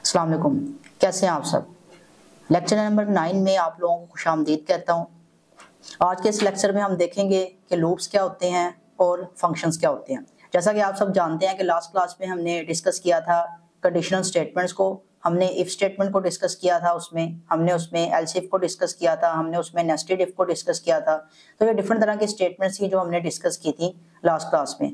असलकुम कैसे हैं आप सब? लेक्चर नंबर नाइन में आप लोगों को खुश आमदीद कहता हूँ। आज के इस लेक्चर में हम देखेंगे कि लूप्स क्या होते हैं और फ़ंक्शंस क्या होते हैं। जैसा कि आप सब जानते हैं कि लास्ट क्लास में हमने डिस्कस किया था कंडीशनल स्टेटमेंट्स को। हमने इफ़ स्टेटमेंट को डिस्कस किया था उसमें। हमने उसमें एलसीफ को डिस्कस किया था। हमने उसमें नेस्टेड इफ़ को डिस्कस किया था। तो ये डिफरेंट तरह की स्टेटमेंट्स थी जो हमने डिस्कस की थी लास्ट क्लास में।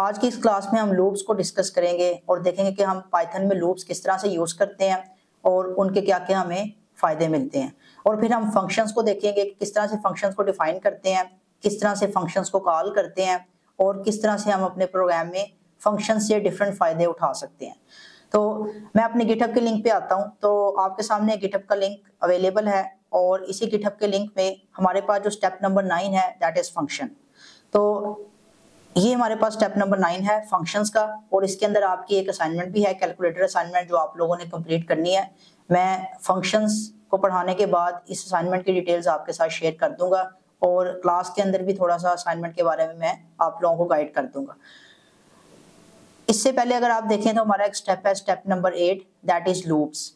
आज की इस क्लास में हम लूप्स को डिस्कस करेंगे और देखेंगे कि हम पाइथन में लूप्स किस तरह से यूज़ करते हैं और उनके क्या क्या हमें फ़ायदे मिलते हैं। और फिर हम फ़ंक्शंस को देखेंगे कि किस तरह से फ़ंक्शंस को डिफाइन करते हैं, किस तरह से फ़ंक्शंस को कॉल करते हैं और किस तरह से हम अपने प्रोग्राम में फ़ंक्शन से डिफरेंट फ़ायदे उठा सकते हैं। तो मैं अपने गिटअप के लिंक पे आता हूँ तो आपके सामने गिटअप का लिंक अवेलेबल है और इसी गिटअप के लिंक में हमारे पास जो स्टेप नंबर नाइन है दैट इज़ फ़ंक्शन तो ये हमारे पास स्टेप नंबर नाइन है फ़ंक्शंस का, और इसके अंदर आपकी एक असाइनमेंट भी है कैलकुलेटर असाइनमेंट जो आप लोगों ने कंप्लीट करनी है। मैं फ़ंक्शंस को पढ़ाने के बाद इस असाइनमेंट की डिटेल्स आपके साथ शेयर कर दूँगा, और क्लास के अंदर भी थोड़ा सा असाइनमेंट के बारे में मैं आप लोगों को गाइड कर दूँगा। इससे पहले अगर आप देखें तो हमारा एक स्टेप है step number eight that is loops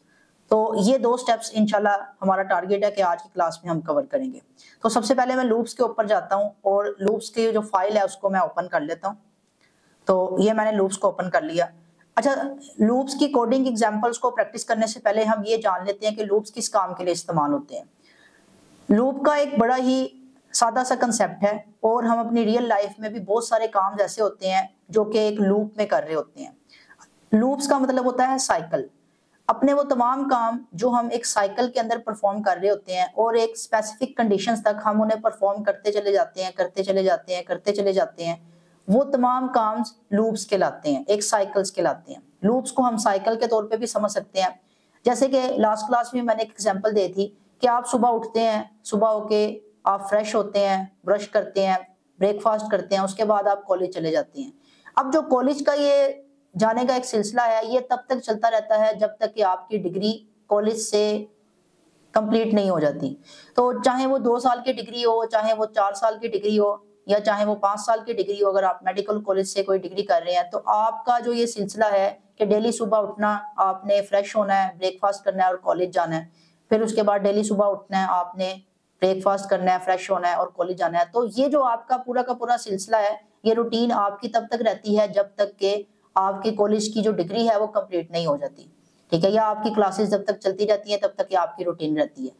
तो ये दो स्टेप्स इंशाल्लाह, हमारा टारगेट है कि आज की क्लास में हम कवर करेंगे। तो सबसे पहले मैं लूप्स के ऊपर जाता हूँ और लूप्स की जो फ़ाइल है उसको मैं ओपन कर लेता हूँ। तो ये मैंने लूप्स को ओपन कर लिया। अच्छा लूप्स की कोडिंग एग्जांपल्स को प्रैक्टिस करने से पहले हम ये जान लेते हैं कि लूप्स किस काम के लिए इस्तेमाल होते हैं। लूप का एक बड़ा ही सादा सा कंसेप्ट है और हम अपनी रियल लाइफ में भी बहुत सारे काम ऐसे होते हैं जो कि एक लूप में कर रहे होते हैं। लूप्स का मतलब होता है साइकिल अपने वो तमाम काम जो हम एक साइकिल के अंदर परफॉर्म कर रहे होते हैं और एक स्पेसिफिक कंडीशंस तक हम उन्हें परफॉर्म करते चले जाते हैं, करते चले जाते हैं, करते चले जाते हैं, वो तमाम काम लूप्स कहलाते हैं, एक साइकिल्स कहलाते हैं। लूप्स को हम साइकिल के तौर पे भी समझ सकते हैं। जैसे कि लास्ट क्लास में मैंने एक एग्ज़ाम्पल दी थी कि आप सुबह उठते हैं, सुबह होके आप फ्रेश होते हैं ब्रश करते हैं ब्रेकफास्ट करते हैं, उसके बाद आप कॉलेज चले जाते हैं। अब जो कॉलेज का ये जाने का एक सिलसिला है, ये तब तक चलता रहता है जब तक कि आपकी डिग्री कॉलेज से कंप्लीट नहीं हो जाती। तो चाहे वो दो साल की डिग्री हो, चाहे वो चार साल की डिग्री हो, या चाहे वो पाँच साल की डिग्री हो, अगर आप मेडिकल कॉलेज से कोई डिग्री कर रहे हैं तो आपका जो ये सिलसिला है कि डेली सुबह उठना, आपने फ्रेश होना है, ब्रेकफास्ट करना है और कॉलेज जाना है, फिर उसके बाद डेली सुबह उठना है, आपने ब्रेकफास्ट करना है, फ्रेश होना है और कॉलेज जाना है तो ये जो आपका पूरा का पूरा सिलसिला है, ये रूटीन आपकी तब तक रहती है जब तक के आपके कॉलेज की जो डिग्री है वो कंप्लीट नहीं हो जाती। ठीक है? या आपकी क्लासेस जब तक चलती रहती है, तब तक ये आपकी रूटीन रहती है।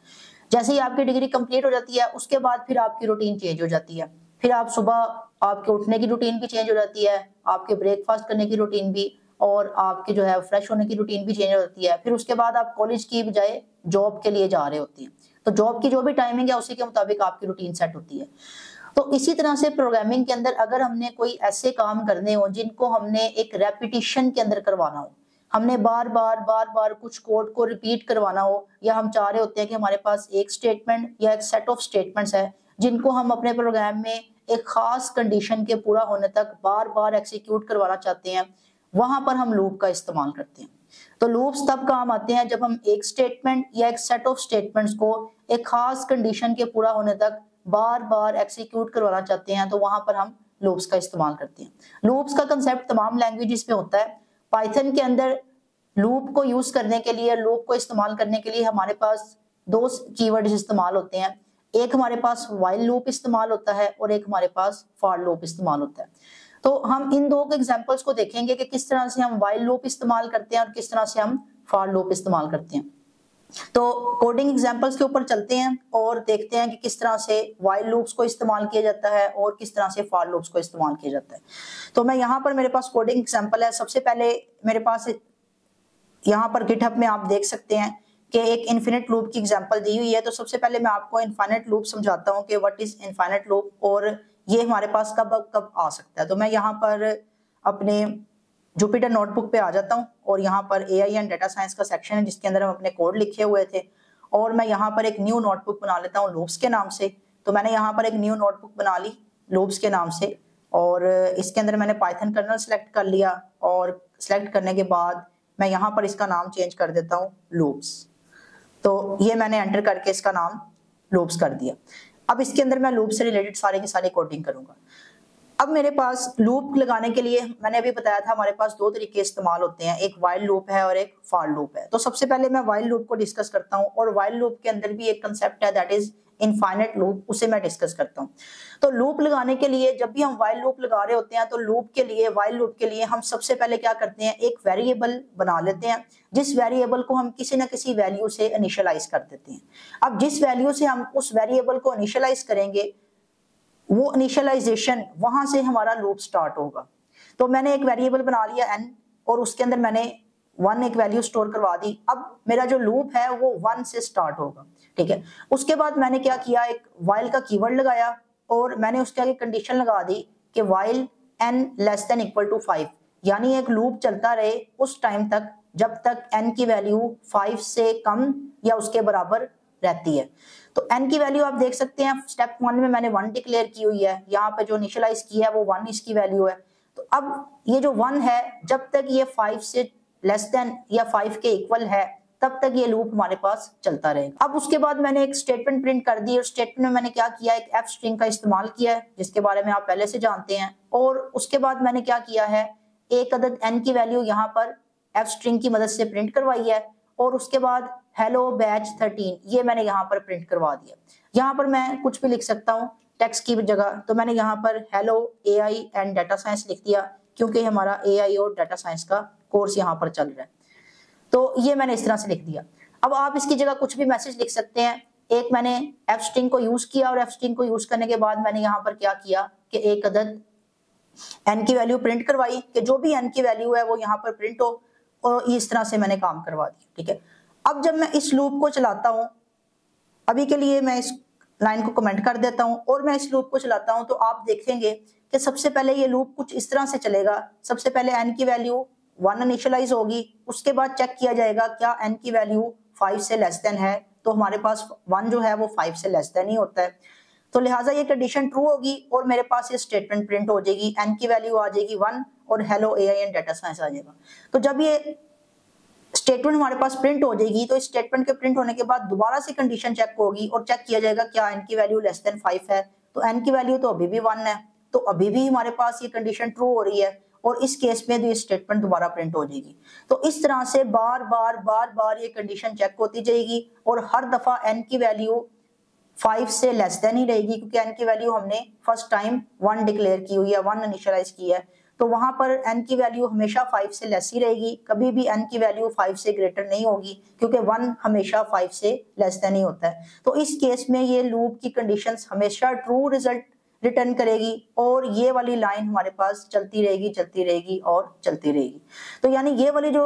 जैसे ही आपकी डिग्री कंप्लीट हो जाती है, उसके बाद फिर आपकी रूटीन चेंज हो जाती है। फिर आप सुबह आपके उठने की रूटीन भी चेंज हो जाती है, आपके ब्रेकफास्ट करने की रूटीन भी और आपके जो है फ्रेश होने की रूटीन भी चेंज हो जाती है। फिर उसके बाद आप कॉलेज की बजाय जॉब के लिए जा रहे होते हैं। तो जॉब की जो भी टाइमिंग है, उसी के मुताबिक आपकी रूटीन सेट होती है। तो इसी तरह से प्रोग्रामिंग के अंदर अगर हमने कोई ऐसे काम करने हो जिनको हमने एक रेपिटेशन के अंदर करवाना हो, हमने बार बार बार बार कुछ कोड को रिपीट करवाना हो, या हम चाह रहे होते हैं कि हमारे पास एक स्टेटमेंट या एक सेट ऑफ़ स्टेटमेंट्स है जिनको हम अपने प्रोग्राम में एक खास कंडीशन के पूरा होने तक बार बार एक्सिक्यूट करवाना चाहते हैं, वहाँ पर हम लूप का इस्तेमाल करते हैं। तो लूप्स तब काम आते हैं जब हम एक स्टेटमेंट या एक सेट ऑफ़ स्टेटमेंट्स को एक खास कंडीशन के पूरा होने तक बार बार एक्सिक्यूट करवाना चाहते हैं तो वहाँ पर हम लूप्स का इस्तेमाल करते हैं। लूप्स का कंसेप्ट तमाम लैंग्वेजेस में होता है। पाइथन के अंदर लूप को यूज़ करने के लिए लूप को इस्तेमाल करने के लिए हमारे पास दो कीवर्ड्स इस्तेमाल होते हैं। एक हमारे पास वाइल लूप इस्तेमाल होता है और एक हमारे पास फॉर लूप इस्तेमाल होता है। तो हम इन दो एग्जाम्पल्स को देखेंगे कि किस तरह से हम वाइल लूप इस्तेमाल करते हैं और किस तरह से हम फॉर लूप इस्तेमाल करते हैं। तो कोडिंग एग्जांपल्स के ऊपर चलते हैं और देखते हैं कि किस तरह से वाइल लूप्स को इस्तेमाल किया जाता है और किस तरह से फॉर लूप्स को इस्तेमाल किया जाता है। तो मैं यहाँ पर मेरे पास कोडिंग एग्जांपल है। सबसे पहले मेरे पास यहाँ पर गिटहब में आप देख सकते हैं कि एक इन्फिनिट लूप की एग्ज़ाम्पल दी हुई है। तो सबसे पहले मैं आपको इन्फाइनेट लूप समझाता हूँ कि व्हाट इज़ इन्फाइनेट लूप और ये हमारे पास कब कब आ सकता है। तो मैं यहाँ पर अपने जुपिटर नोटबुक पे आ जाता हूँ और यहाँ पर A I and data science का सेक्शन है जिसके अंदर हम अपने कोड लिखे हुए थे। और मैं यहाँ पर एक न्यू नोटबुक बना लेता हूँ लूप्स के नाम से। तो मैंने यहाँ पर एक न्यू नोटबुक बना ली लूप्स के नाम से। और इसके अंदर मैंने पाइथन कर्नल सेलेक्ट कर लिया और सेलेक्ट करने के बाद मैं यहाँ पर इसका नाम चेंज कर देता हूँ लूप्स तो ये मैंने एंटर करके इसका नाम लूप्स कर दिया। अब इसके अंदर मैं लूप से रिलेटेड सारे की सारी कोडिंग करूँगा। अब मेरे पास लूप लगाने के लिए, मैंने अभी बताया था हमारे पास दो तरीके इस्तेमाल होते हैं, एक वाइल्ड लूप है और एक फॉर लूप है। तो सबसे पहले मैं वाइल्ड लूप को डिस्कस करता हूँ और वाइल्ड लूप के अंदर भी एक कंसेप्ट है दैट इज़ इनफाइनेट लूप उसे मैं डिस्कस करता हूँ। तो लूप लगाने के लिए, जब भी हम वाइल लूप लगा रहे होते हैं तो लूप के लिए वाइल लूप के लिए हम सबसे पहले क्या करते हैं, एक वेरिएबल बना लेते हैं, जिस वेरिएबल को हम किसी ना किसी वैल्यू से इनिशियलाइज कर देते हैं। अब जिस वैल्यू से हम उस वेरिएबल को इनिशियलाइज करेंगे वो इनिशियलाइजेशन वहाँ से हमारा लूप स्टार्ट होगा। तो मैंने एक वेरिएबल बना लिया एन और उसके अंदर मैंने वन एक वैल्यू स्टोर करवा दी। अब मेरा जो लूप है, वो वन से स्टार्ट होगा। ठीक है? उसके बाद मैंने क्या किया? एक वाइल का कीवर्ड लगाया, और मैंने उसके आगे कंडीशन लगा दी कि while N less than equal to five यानी एक लूप चलता रहे उस टाइम तक, जब तक एन की वैल्यू फाइव से कम या उसके बराबर रहती है। तो एन की वैल्यू आप देख सकते हैं। स्टेप वन में मैंने वन डिक्लेयर की हुई है। यहाँ पे जो इनिशियलाइज किया है वो वन इसकी वैल्यू है। तो अब ये जो वन है, जब तक ये फाइव से लेस देन या फाइव के इक्वल है, तब तक ये लूप हमारे पास चलता रहेगा। अब उसके बाद मैंने एक स्टेटमेंट प्रिंट कर दी और स्टेटमेंट में मैंने क्या किया, एक एफ़ स्ट्रिंग का इस्तेमाल किया है, जिसके बारे में आप पहले से जानते हैं। और उसके बाद मैंने क्या किया है, एक अदद एन की वैल्यू यहाँ पर एफ़ स्ट्रिंग की मदद से प्रिंट करवाई है। और उसके बाद हेलो बैच थर्टीन ये मैंने यहाँ पर प्रिंट करवा दिया। यहाँ पर मैं कुछ भी लिख सकता हूँ टेक्स्ट की जगह। तो मैंने यहाँ पर hello A I and data science लिख दिया, क्योंकि हमारा ए आई और डाटा साइंस का कोर्स यहाँ पर चल रहा है। तो ये मैंने इस तरह से लिख दिया। अब आप इसकी जगह कुछ भी मैसेज लिख सकते हैं। एक मैंने एफ़ स्ट्रिंग को यूज़ किया और एफ़ स्ट्रिंग को यूज़ करने के बाद मैंने यहाँ पर क्या किया कि एक अदद एन की वैल्यू प्रिंट करवाई, कि जो भी एन की वैल्यू है वो यहाँ पर प्रिंट हो, और इस तरह से मैंने काम करवा दिया, ठीक है? अब जब मैं इस लूप को चलाता हूँ, अभी के लिए मैं इस लाइन को कमेंट कर देता हूँ और मैं इस लूप को चलाता हूँ तो आप देखेंगे कि सबसे पहले ये लूप कुछ इस तरह से चलेगा। सबसे पहले एन की वैल्यू वन इनिशियलाइज होगी, उसके बाद चेक किया जाएगा क्या एन की वैल्यू फाइव से लेस देन है। तो हमारे पास वन जो है वो फाइव से लेस देन ही होता है। तो लिहाजा ये कंडीशन ट्रू होगी और मेरे पास ये स्टेटमेंट प्रिंट हो जाएगी। एन की वैल्यू आ जाएगी वन और hello A I and data science आ जाएगा। तो जब ये स्टेटमेंट हमारे पास प्रिंट हो जाएगी तो स्टेटमेंट के प्रिंट होने के बाद दोबारा से कंडीशन चेक होगी और चेक किया जाएगा क्या एन की वैल्यू लेस देन फाइव है। तो एन की वैल्यू तो अभी भी वन है। तो अभी भी हमारे पास ये कंडीशन ट्रू हो रही है और इस केस में तो ये स्टेटमेंट दोबारा प्रिंट हो जाएगी। तो इस तरह से बार बार बार बार ये कंडीशन चेक होती जाएगी और हर दफ़ा एन की वैल्यू फाइव से लेस देन ही रहेगी, क्योंकि एन की वैल्यू हमने फ़र्स्ट टाइम वन डिक्लेयर की हुई है वन इनिशियलाइज की है। तो वहाँ पर एन की वैल्यू हमेशा फाइव से लेस ही रहेगी। कभी भी एन की वैल्यू फाइव से ग्रेटर नहीं होगी, क्योंकि वन हमेशा फाइव से लेस देन ही होता है। तो इस केस में ये लूप की कंडीशंस हमेशा ट्रू रिज़ल्ट रिटर्न करेगी और ये वाली लाइन हमारे पास चलती रहेगी चलती रहेगी और चलती रहेगी। तो यानी ये वाली जो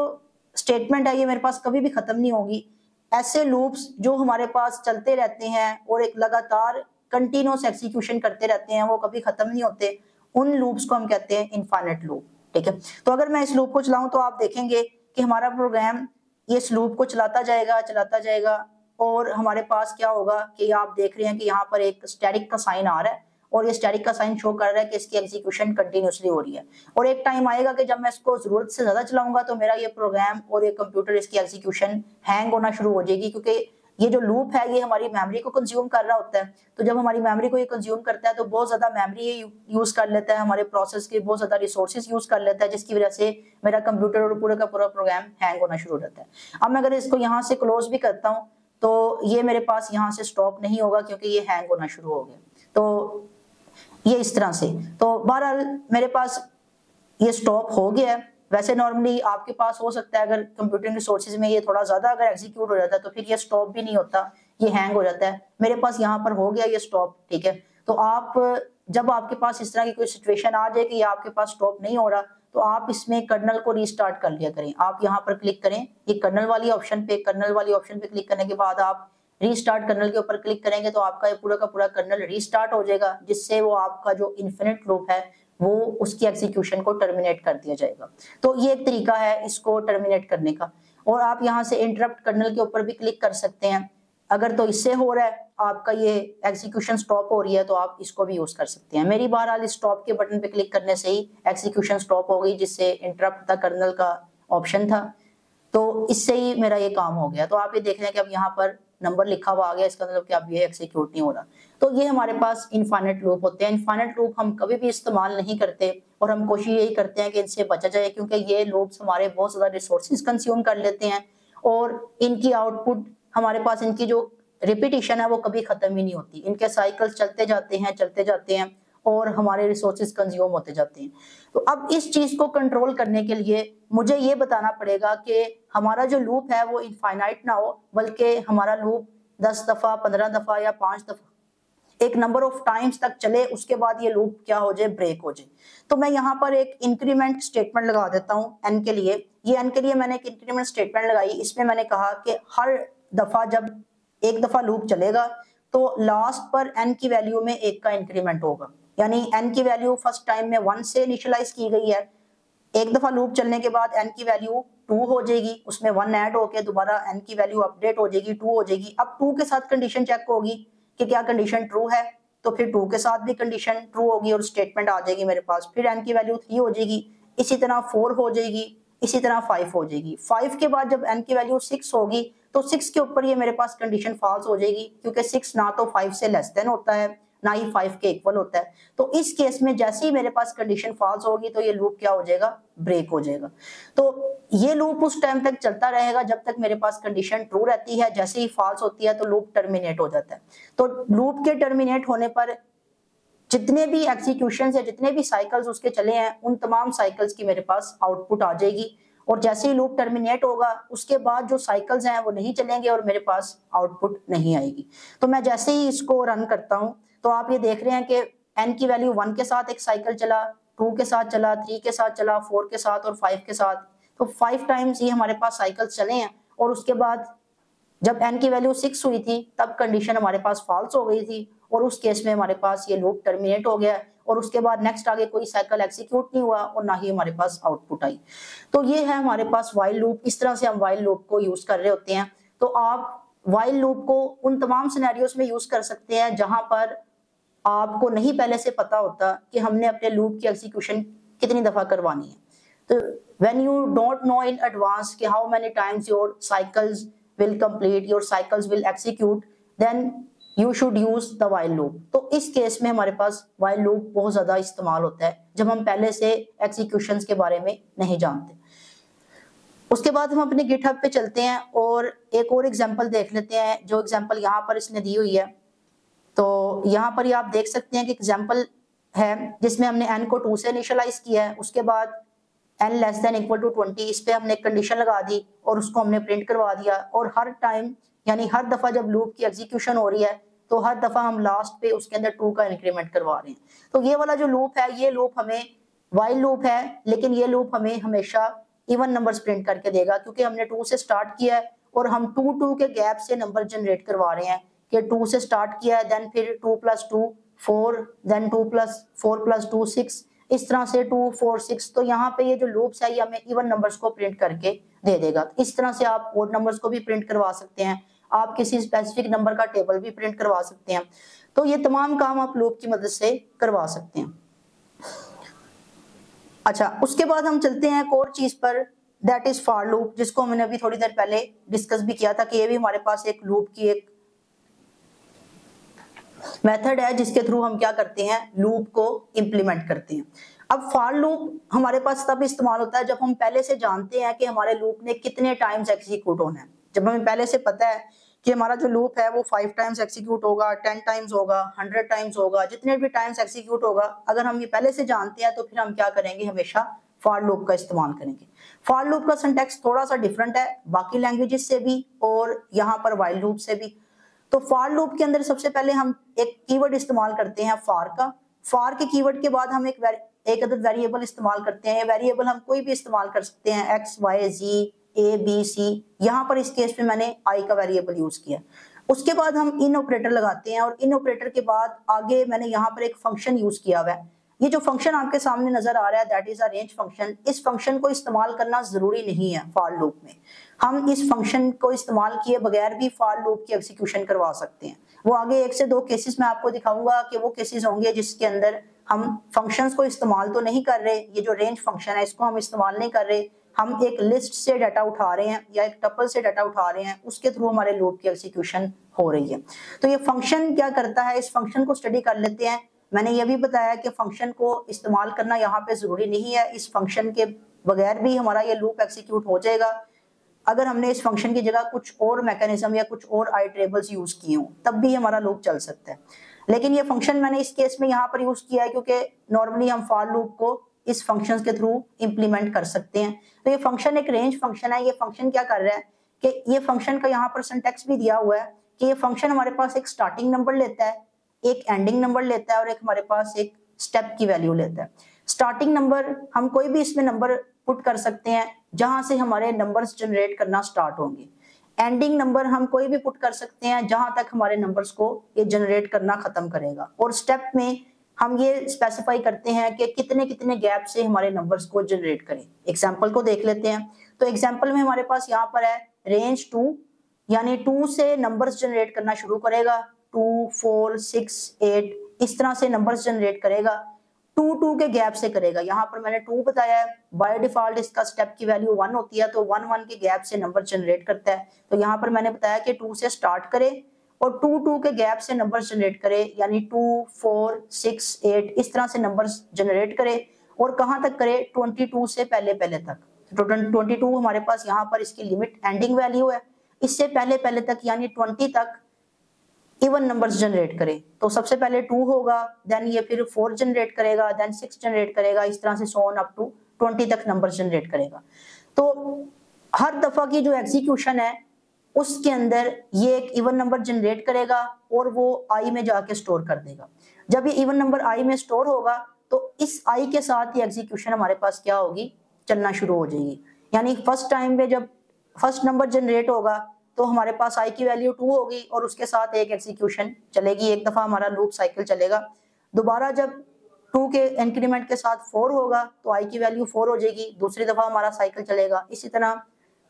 स्टेटमेंट है, ये मेरे पास कभी भी खत्म नहीं होगी। ऐसे लूप्स जो हमारे पास चलते रहते हैं और एक लगातार कंटिन्यूस एक्सिक्यूशन करते रहते हैं, वो कभी खत्म नहीं होते। उन लूप्स को हम कहते हैं इनफाइनेट लूप ठीक है? तो अगर मैं इस लूप को चलाऊं तो आप देखेंगे कि हमारा प्रोग्राम इस लूप को चलाता जाएगा चलाता जाएगा, और हमारे पास क्या होगा कि आप देख रहे हैं कि यहाँ पर एक स्टैटिक का साइन आ रहा है, और ये स्टैटिक का साइन शो कर रहा है कि इसकी एग्जीक्यूशन कंटिन्यूसली हो रही है। और एक टाइम आएगा कि जब मैं इसको ज़रूरत से ज़्यादा चलाऊँगा तो मेरा ये प्रोग्राम और ये कंप्यूटर इसकी एग्जीक्यूशन हैंग होना शुरू हो जाएगी, क्योंकि ये जो लूप है, ये हमारी मेमोरी को कंज्यूम कर रहा होता है। तो जब हमारी मेमोरी को ये कंज्यूम करता है तो बहुत ज़्यादा मेमोरी ये यूज़ कर लेता है, हमारे प्रोसेस के बहुत ज़्यादा रिसोर्सेज यूज़ कर लेता है, जिसकी वजह से मेरा कंप्यूटर और पूरे का पूरा प्रोग्राम हैंग होना शुरू हो जाता है। अब मैं अगर इसको यहाँ से क्लोज भी करता हूँ तो ये मेरे पास यहाँ से स्टॉप नहीं होगा, क्योंकि ये हैंग होना शुरू हो गया। तो ये इस तरह से। तो बहरहाल मेरे पास ये स्टॉप हो गया है। वैसे नॉर्मली आपके पास हो सकता है अगर कंप्यूटिंग रिसोर्सेज में ये थोड़ा ज़्यादा अगर एग्जीक्यूट हो जाता है तो फिर ये स्टॉप भी नहीं होता, ये हैंग हो जाता है। मेरे पास यहाँ पर हो गया ये स्टॉप ठीक है? तो आप, जब आपके पास इस तरह की कोई सिचुएशन आ जाए कि ये आपके पास स्टॉप नहीं हो रहा तो आप इसमें कर्नल को रीस्टार्ट कर लिया करें। आप यहाँ पर क्लिक करें, ये कर्नल वाली ऑप्शन पे कर्नल वाली ऑप्शन पे क्लिक करने के बाद आप रीस्टार्ट कर्नल के ऊपर क्लिक करेंगे तो आपका ये पूरा का पूरा कर्नल रीस्टार्ट हो जाएगा, जिससे वो आपका जो इन्फिनिट लूप है वो उसकी एग्जीक्यूशन को टर्मिनेट कर दिया जाएगा। तो ये एक तरीका है इसको टर्मिनेट करने का। और आप यहाँ से इंटरप्ट कर्नल के ऊपर भी क्लिक कर सकते हैं। अगर तो इससे हो रहा है, आपका ये एग्जीक्यूशन स्टॉप हो रही है तो आप इसको भी यूज़ कर सकते हैं। मेरी बहरहाल स्टॉप के बटन पे क्लिक करने से ही एग्जीक्यूशन स्टॉप हो गई, जिससे इंटरप्ट द कर्नल का ऑप्शन था। तो इससे ही मेरा ये काम हो गया। तो आप ये देख रहे हैं कि अब यहाँ पर नंबर लिखा हुआ आ गया, इसका मतलब कि अब ये एक्सिक्यूट नहीं हो रहा। तो ये हमारे पास इनफाइनेट लूप होते हैं। इनफाइनेट लूप हम कभी भी इस्तेमाल नहीं करते और हम कोशिश यही करते हैं कि इनसे बचा जाए, क्योंकि ये लूप्स हमारे बहुत ज़्यादा रिसोर्सेज कंज्यूम कर लेते हैं और इनकी आउटपुट हमारे पास इनकी जो रिपीटिशन है, वो कभी ख़त्म ही नहीं होती। इनके साइकिल्स चलते जाते हैं, चलते जाते हैं। और हमारे रिसोर्सेज कंज्यूम होते जाते हैं। तो अब इस चीज़ को कंट्रोल करने के लिए मुझे ये बताना पड़ेगा कि हमारा जो लूप है वो इनफाइनाइट ना हो, बल्कि हमारा लूप दस दफ़ा, पंद्रह दफ़ा या पाँच दफ़ा, एक नंबर ऑफ़ टाइम्स तक चले, उसके बाद ये लूप क्या हो जाए ब्रेक हो जाए। तो मैं यहाँ पर एक इंक्रीमेंट स्टेटमेंट लगा देता हूँ एन के लिए। ये एन के लिए मैंने एक इंक्रीमेंट स्टेटमेंट लगाई। इसमें मैंने कहा कि हर दफ़ा जब एक दफ़ा लूप चलेगा तो लास्ट पर एन की वैल्यू में एक का इंक्रीमेंट होगा। यानी एन की वैल्यू फ़र्स्ट टाइम में वन से इनिशियलाइज की गई है। एक दफ़ा लूप चलने के बाद एन की वैल्यू टू हो जाएगी। उसमें वन ऐड होके दोबारा एन की वैल्यू अपडेट हो जाएगी टू हो जाएगी। अब टू के साथ कंडीशन चेक होगी कि क्या कंडीशन ट्रू है। तो फिर टू के साथ भी कंडीशन ट्रू होगी और स्टेटमेंट आ जाएगी मेरे पास। फिर एन की वैल्यू थ्री हो जाएगी। इसी तरह फोर हो जाएगी। इसी तरह फाइव हो जाएगी। फाइव के बाद जब एन की वैल्यू सिक्स होगी तो सिक्स के ऊपर ये मेरे पास कंडीशन फॉल्स हो जाएगी। क्योंकि सिक्स ना तो फाइव से लेस देन होता है। ना ही फाइव के इक्वल होता है। तो इस केस में जैसे ही मेरे पास कंडीशन फॉल्स होगी तो ये लूप क्या हो जाएगा? ब्रेक हो जाएगा। तो ये लूप उस टाइम तक चलता रहेगा जब तक मेरे पास कंडीशन ट्रू रहती है। जैसे ही फॉल्स होती है तो लूप टर्मिनेट हो जाता है। तो लूप के टर्मिनेट होने पर जितने भी एक्सिक्यूशन या जितने भी साइकिल्स उसके चले हैं, उन तमाम साइकिल्स की मेरे पास आउटपुट आ जाएगी। और जैसे ही लूप टर्मिनेट होगा, उसके बाद जो साइकिल्स हैं, वो नहीं चलेंगे और मेरे पास आउटपुट नहीं आएगी। तो मैं जैसे ही इसको रन करता हूँ तो आप ये देख रहे हैं कि एन की वैल्यू वन के साथ एक साइकिल चला टू के साथ चला थ्री के साथ चला फोर के साथ और फाइव के साथ। तो फाइव टाइम्स ये हमारे पास साइकिल्स चले हैं और उसके बाद जब एन की वैल्यू सिक्स हुई थी, तब कंडीशन हमारे पास फॉल्स हो गई थी और उस केस में हमारे पास ये लूप टर्मिनेट हो गया और उसके बाद नेक्स्ट आगे कोई साइकिल एक्सिक्यूट नहीं हुआ और ना ही हमारे पास आउटपुट आई। तो ये है हमारे पास वाइल लूप इस तरह से हम वाइल लूप को यूज़ कर रहे होते हैं। तो आप वाइल लूप को उन तमाम सिनेरियोस में यूज़ कर सकते हैं जहाँ पर आपको नहीं पहले से पता होता कि हमने अपने लूप की एग्जीक्यूशन कितनी दफ़ा करवानी है। तो when you don't know in advance कि how many times your cycles will complete your cycles will execute then you should use the while loop तो इस केस में हमारे पास वाइल लूप बहुत ज़्यादा इस्तेमाल होता है, जब हम पहले से एक्सिक्यूशन के बारे में नहीं जानते। उसके बाद हम अपने गिटहब पे चलते हैं और एक और एग्ज़ाम्पल देख लेते हैं, जो एग्ज़ाम्पल यहाँ पर इसने दी हुई है। तो यहाँ पर ही आप देख सकते हैं कि एग्ज़ाम्पल है, जिसमें हमने एन को टू से इनिशलाइज किया है, उसके बाद N less than equal to twenty इस पे हमने कंडीशन लगा दी और उसको हमने प्रिंट करवा दिया और हर टाइम यानी हर दफ़ा जब लूप की एग्जीक्यूशन हो रही है तो हर दफ़ा हम लास्ट पे उसके अंदर टू का इंक्रीमेंट करवा रहे हैं। तो ये वाला जो लूप है, ये लूप हमें वाइल लूप है, लेकिन ये लूप हमें हमेशा इवन नंबर प्रिंट करके देगा, क्योंकि हमने टू से स्टार्ट किया है और हम टू टू के गैप से नंबर जनरेट करवा रहे हैं। कि टू से स्टार्ट किया है देन फिर two plus two four then two plus four plus two six इस तरह से टू फोर सिक्स तो यहाँ पे ये जो लूप्स है, ये हमें इवन नंबर्स को प्रिंट करके दे देगा। इस तरह से आप ओड नंबर्स को भी प्रिंट करवा सकते हैं। आप किसी स्पेसिफिक नंबर का टेबल भी प्रिंट करवा सकते हैं। तो ये तमाम काम आप लूप की मदद से करवा सकते हैं। अच्छा उसके बाद हम चलते हैं एक और चीज़ पर दैट इज़ फॉर लूप जिसको हमने अभी थोड़ी देर पहले डिस्कस भी किया था कि ये भी हमारे पास एक लूप की एक मेथड है जिसके थ्रू हम क्या करते हैं? लूप को इम्प्लीमेंट करते हैं। अब फॉर लूप हमारे पास तब इस्तेमाल होता है जब हम पहले से जानते हैं कि हमारे लूप ने कितने टाइम्स एक्सिक्यूट होना है। जब हमें पहले से पता है कि हमारा जो लूप है वो फाइव टाइम्स एक्सिक्यूट होगा टेन टाइम्स होगा हंड्रेड टाइम्स होगा, जितने भी टाइम्स एक्सिक्यूट होगा, अगर हम ये पहले से जानते हैं तो फिर हम क्या करेंगे? हमेशा फॉर लूप का इस्तेमाल करेंगे। फॉर लूप का सिंटेक्स थोड़ा सा डिफरेंट है, बाकी लैंग्वेजेस से भी और यहाँ पर वाइल्ड लूप से भी। तो फॉर लूप के अंदर सबसे पहले हम एक कीवर्ड इस्तेमाल करते हैं फॉर का। फॉर के कीवर्ड के बाद हम एक एक अदद वेरिएबल इस्तेमाल करते हैं। वेरिएबल हम कोई भी इस्तेमाल कर सकते हैं। X Y Z A B C यहाँ पर इस केस में मैंने आई का वेरिएबल यूज़ किया। उसके बाद हम इन ऑपरेटर लगाते हैं और इन ऑपरेटर के बाद आगे मैंने यहाँ पर एक फ़ंक्शन यूज़ किया हुआ है। ये जो फ़ंक्शन आपके सामने नज़र आ रहा है that is a range function इस फ़ंक्शन को इस्तेमाल करना ज़रूरी नहीं है फॉर लूप में। हम इस फ़ंक्शन को इस्तेमाल किए बगैर भी फॉर लूप की एग्जीक्यूशन करवा सकते हैं। वो आगे एक से दो केसेस में आपको दिखाऊँगा कि वो केसेस होंगे जिसके अंदर हम फ़ंक्शंस को इस्तेमाल तो नहीं कर रहे, ये जो रेंज फ़ंक्शन है, इसको हम इस्तेमाल नहीं कर रहे। हम एक लिस्ट से डाटा उठा रहे हैं या एक टपल से डाटा उठा रहे हैं, उसके थ्रू हमारे लूप की एग्जीक्यूशन हो रही है। तो ये फ़ंक्शन क्या करता है? इस फ़ंक्शन को स्टडी कर लेते हैं। मैंने ये भी बताया कि फ़ंक्शन को इस्तेमाल करना यहाँ पे ज़रूरी नहीं है। इस फ़ंक्शन के बगैर भी हमारा ये लूप एक्सिक्यूट हो जाएगा। अगर हमने इस फ़ंक्शन की जगह कुछ और मैकेनिज्म या कुछ और आई टेबल्स यूज़ किए हों, तब भी हमारा लूप चल सकता है। लेकिन ये फ़ंक्शन मैंने इस केस में यहाँ पर यूज़ किया है क्योंकि नॉर्मली हम फॉर लूप को इस फ़ंक्शन के थ्रू इंप्लीमेंट कर सकते हैं। तो ये फ़ंक्शन एक रेंज फ़ंक्शन है, ये फ़ंक्शन क्या कर रहा है कि ये फ़ंक्शन का यहाँ पर सिंटेक्स भी दिया हुआ है कि ये फ़ंक्शन हमारे पास एक स्टार्टिंग नंबर लेता है, एक एंडिंग नंबर लेता है और एक हमारे पास एक स्टेप की वैल्यू लेता है। स्टार्टिंग नंबर हम कोई भी इसमें नंबर पुट कर सकते हैं, जहाँ से हमारे नंबर्स जनरेट करना स्टार्ट होंगे। एंडिंग नंबर हम कोई भी पुट कर सकते हैं, जहाँ तक हमारे नंबर्स को ये जनरेट करना खत्म करेगा। और स्टेप में हम ये स्पेसिफाई करते हैं कि कितने कितने गैप से हमारे नंबर्स को जनरेट करें। एग्ज़ाम्पल को देख लेते हैं। तो एग्ज़ाम्पल में हमारे पास यहाँ पर है रेंज टू यानी टू से नंबर्स जनरेट करना शुरू करेगा। टू फोर सिक्स एट इस तरह से नंबर्स जनरेट करेगा। टू टू के गैप से करेगा। यहाँ पर मैंने टू बताया बाय डिफ़ॉल्ट इसका स्टेप की वैल्यू वन होती है तो वन वन के गैप से नंबर जनरेट करता है। तो यहाँ पर मैंने बताया कि टू से स्टार्ट करे और टू टू के गैप से नंबर जनरेट करे, यानी टू फोर सिक्स एट इस तरह से नंबर जनरेट करे और कहाँ तक करे? ट्वेंटी टू से पहले पहले तक ट्वेंटी टू हमारे पास यहाँ पर इसकी लिमिट एंडिंग वैल्यू है। इससे पहले पहले तक, यानी ट्वेंटी तक इवन नंबर्स जनरेट करे। तो सबसे पहले टू होगा देन ये फिर फोर जनरेट करेगा देन सिक्स जनरेट करेगा, इस तरह से so on up to twenty तक नंबर जनरेट करेगा। तो हर दफ़ा की जो एग्जीक्यूशन है, उसके अंदर ये एक इवन नंबर जनरेट करेगा और वो आई में जाके स्टोर कर देगा। जब ये इवन नंबर आई में स्टोर होगा तो इस आई के साथ ही एग्जीक्यूशन हमारे पास क्या होगी? चलना शुरू हो जाएगी। यानी फ़र्स्ट टाइम में जब फ़र्स्ट नंबर जनरेट होगा तो हमारे पास आई की वैल्यू टू होगी और उसके साथ एक एक्सिक्यूशन चलेगी। एक दफ़ा हमारा लूप साइकिल चलेगा। दोबारा जब टू के इंक्रीमेंट के साथ फोर होगा तो आई की वैल्यू फोर हो जाएगी। दूसरी दफ़ा हमारा साइकिल चलेगा। इसी तरह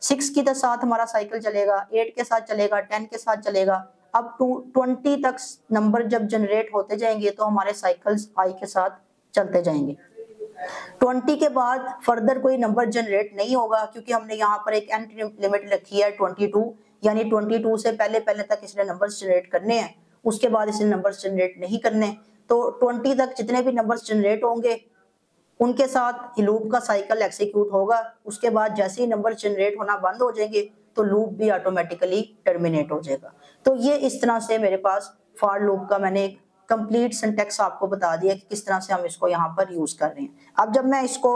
सिक्स के साथ हमारा साइकिल चलेगा। एट के साथ चलेगा। टेन के साथ चलेगा। अब टू ट्वेंटी तक नंबर जब जनरेट होते जाएँगे तो हमारे साइकिल्स आई के साथ चलते जाएँगे। ट्वेंटी के बाद फर्दर कोई नंबर जनरेट नहीं होगा, क्योंकि हमने यहाँ पर एक एंड लिमिट रखी है ट्वेंटी टू यानी 22 से पहले पहले तक इसने नंबर्स जनरेट करने हैं, उसके बाद इसने नंबर्स जनरेट नहीं करने तो 20 तक जितने भी नंबर्स जनरेट होंगे, उनके साथ लूप का साइकिल एक्सिक्यूट होगा, उसके बाद जैसे ही नंबर जनरेट होना बंद हो जाएँगे तो लूप भी ऑटोमेटिकली टर्मिनेट हो जाएगा। तो ये इस तरह से मेरे पास फॉर लूप का मैंने एक कंप्लीट सिंटेक्स आपको बता दिया कि किस तरह से हम इसको यहाँ पर यूज़ कर रहे हैं। अब जब मैं इसको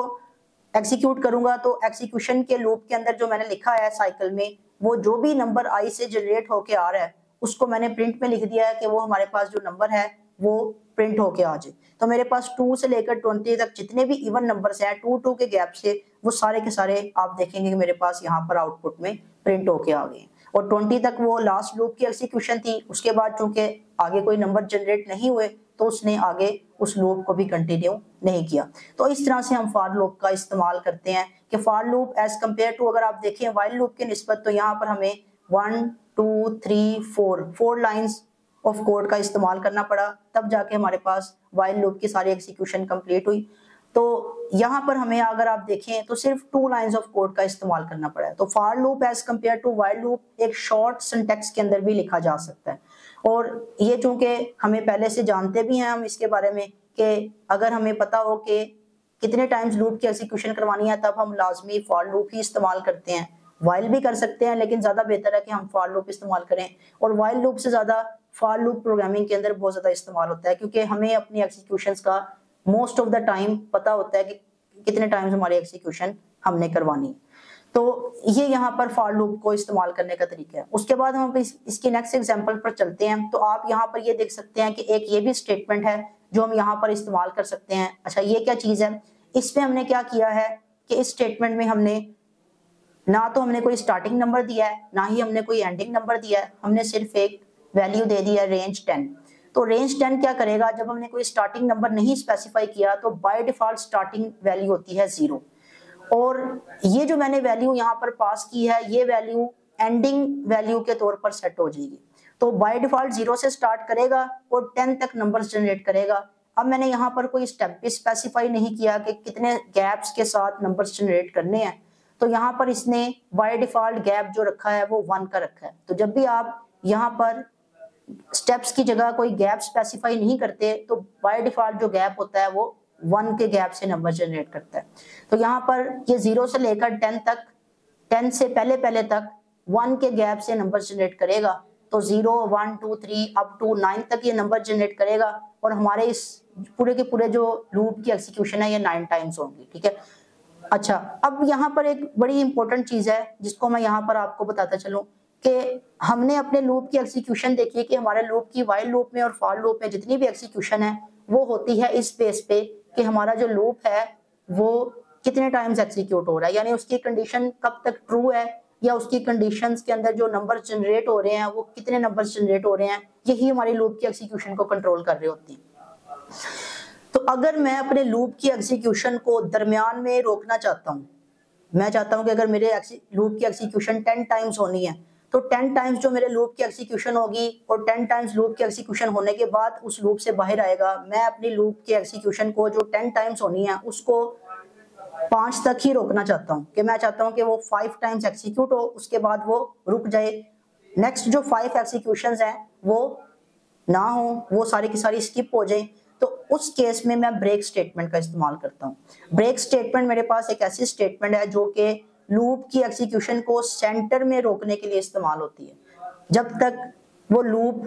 एग्जीक्यूट करूँगा तो एक्सिक्यूशन के लूप के अंदर जो मैंने लिखा है साइकिल में वो जो भी नंबर आई से जनरेट होके आ रहा है, उसको मैंने प्रिंट में लिख दिया है कि वो हमारे पास जो नंबर है, वो प्रिंट होके आ जाए। तो मेरे पास टू से लेकर ट्वेंटी तक जितने भी इवन नंबर हैं टू टू के गैप से, वो सारे के सारे आप देखेंगे कि मेरे पास यहाँ पर आउटपुट में प्रिंट होके आ गए और ट्वेंटी तक वो लास्ट लूप की एक्सिक्यूशन थी, उसके बाद चूँकि आगे कोई नंबर जनरेट नहीं हुए तो उसने आगे उस लूप को भी कंटिन्यू नहीं किया। तो इस तरह से हम फॉर लूप का इस्तेमाल करते हैं। कि for loop as compare to अगर आप देखें वाइल लूप की नस्बत तो यहाँ पर हमें one two three four four lines of code का इस्तेमाल करना पड़ा। तब जाके हमारे पास वाइल लूप की सारी एग्जीक्यूशन कंप्लीट हुई। तो यहाँ पर हमें अगर आप देखें तो सिर्फ़ टू लाइंस ऑफ़ कोड का इस्तेमाल करना पड़ा है। तो for loop as compare to while loop एक शॉर्ट सिंटेक्स के अंदर भी लिखा जा सकता है। और ये चूँकि हमें पहले से जानते भी हैं हम इसके बारे में कि अगर हमें पता हो कि कितने टाइम्स लूप की एग्जीक्यूशन करवानी है तब हम लाजमी फॉर लूप ही इस्तेमाल करते हैं। वाइल भी कर सकते हैं लेकिन ज़्यादा बेहतर है कि हम फॉर लूप इस्तेमाल करें। और वाइल लूप से ज़्यादा फॉर लूप प्रोग्रामिंग के अंदर बहुत ज़्यादा इस्तेमाल होता है क्योंकि हमें अपनी एग्जीक्यूशन का मोस्ट ऑफ़ द टाइम पता होता है कि कितने टाइम्स हमारी एग्जीक्यूशन हमने करवानी तो ये यहाँ पर फॉर लूप को इस्तेमाल करने का तरीका है। उसके बाद हम इस, इसके नेक्स्ट एग्जांपल पर चलते हैं। तो आप यहाँ पर ये देख सकते हैं कि एक ये भी स्टेटमेंट है जो हम यहाँ पर इस्तेमाल कर सकते हैं। अच्छा ये क्या चीज़ है? इसमें हमने क्या किया है कि इस स्टेटमेंट में हमने ना तो हमने कोई स्टार्टिंग नंबर दिया है, ना ही हमने कोई एंडिंग नंबर दिया है, हमने सिर्फ़ एक वैल्यू दे दिया रेंज टेन तो रेंज टेन क्या करेगा? जब हमने कोई स्टार्टिंग नंबर नहीं स्पेसिफाई किया तो बाय डिफ़ॉल्ट स्टार्टिंग वैल्यू होती है ज़ीरो और ये जो मैंने वैल्यू यहाँ पर पास की है, ये वैल्यू एंडिंग वैल्यू के तौर पर सेट हो जाएगी. तो बाय डिफ़ॉल्ट ज़ीरो से स्टार्ट करेगा और टेन तक नंबर जनरेट करेगा. अब मैंने यहाँ पर कोई स्टेप भी स्पेसिफाई नहीं किया कि कितने गैप्स के साथ नंबर्स जनरेट करने हैं। तो यहाँ पर इसने बाय डिफ़ॉल्ट गैप जो रखा है, वो वन का रखा है। तो जब भी आप यहाँ पर स्टेप्स की जगह कोई गैप स्पेसिफाई नहीं करते तो बाय डिफ़ॉल्ट जो गैप होता है, वो वन के गैप से नंबर जनरेट करता है। तो यहाँ पर ये ज़ीरो से लेकर टेन तक टेन से पहले पहले तक वन के गैप से नंबर जनरेट करेगा। तो zero one two three up to nine तक ये नंबर जनरेट करेगा। और हमारे इस पूरे के पूरे जो लूप की एक्सिक्यूशन है, ये नाइन टाइम्स होंगी, ठीक है? अच्छा अब यहाँ पर एक बड़ी इंपॉर्टेंट चीज़ है, जिसको मैं यहाँ पर आपको बताता चलूँ कि हमने अपने लूप की एक्सिक्यूशन देखी है कि हमारे लूप की वाइल्ड लूप में और फॉल लूप में जितनी भी एक्सिक्यूशन है, वो होती है इस बेस पे कि हमारा जो लूप है, वो कितने टाइम्स एक्सिक्यूट हो रहा है? यानी उसकी कंडीशन कब तक ट्रू है या उसकी कंडीशंस के अंदर जो नंबर जनरेट हो रहे हैं, वो कितने नंबर जनरेट हो रहे हैं? यही हमारी लूप की एक्सिक्यूशन को कंट्रोल कर रहे होती है। तो अगर मैं अपने लूप की एग्जीक्यूशन को दरमियान में रोकना चाहता हूँ, मैं चाहता हूँ कि अगर मेरे लूप की एक्सिक्यूशन टेन टाइम्स होनी है तो टेन टाइम्स जो मेरे लूप की एक्सिक्यूशन होगी और टेन टाइम्स लूप की एक्सिक्यूशन होने के बाद उस लूप से बाहर आएगा, मैं अपनी लूप की एक्सिक्यूशन को जो टेन टाइम्स होनी है, उसको पाँच तक ही रोकना चाहता हूँ, कि मैं चाहता हूँ कि वो फाइव टाइम्स एक्सिक्यूट हो, उसके बाद वो रुक जाए। नेक्स्ट जो फाइव एक्सिक्यूशन है, वो ना हो, वो सारी की सारी स्किप हो जाए। तो उस केस में मैं ब्रेक स्टेटमेंट का इस्तेमाल करता हूँ। ब्रेक स्टेटमेंट मेरे पास एक ऐसी स्टेटमेंट है जो कि लूप की एक्सिक्यूशन को सेंटर में रोकने के लिए इस्तेमाल होती है। जब तक वो लूप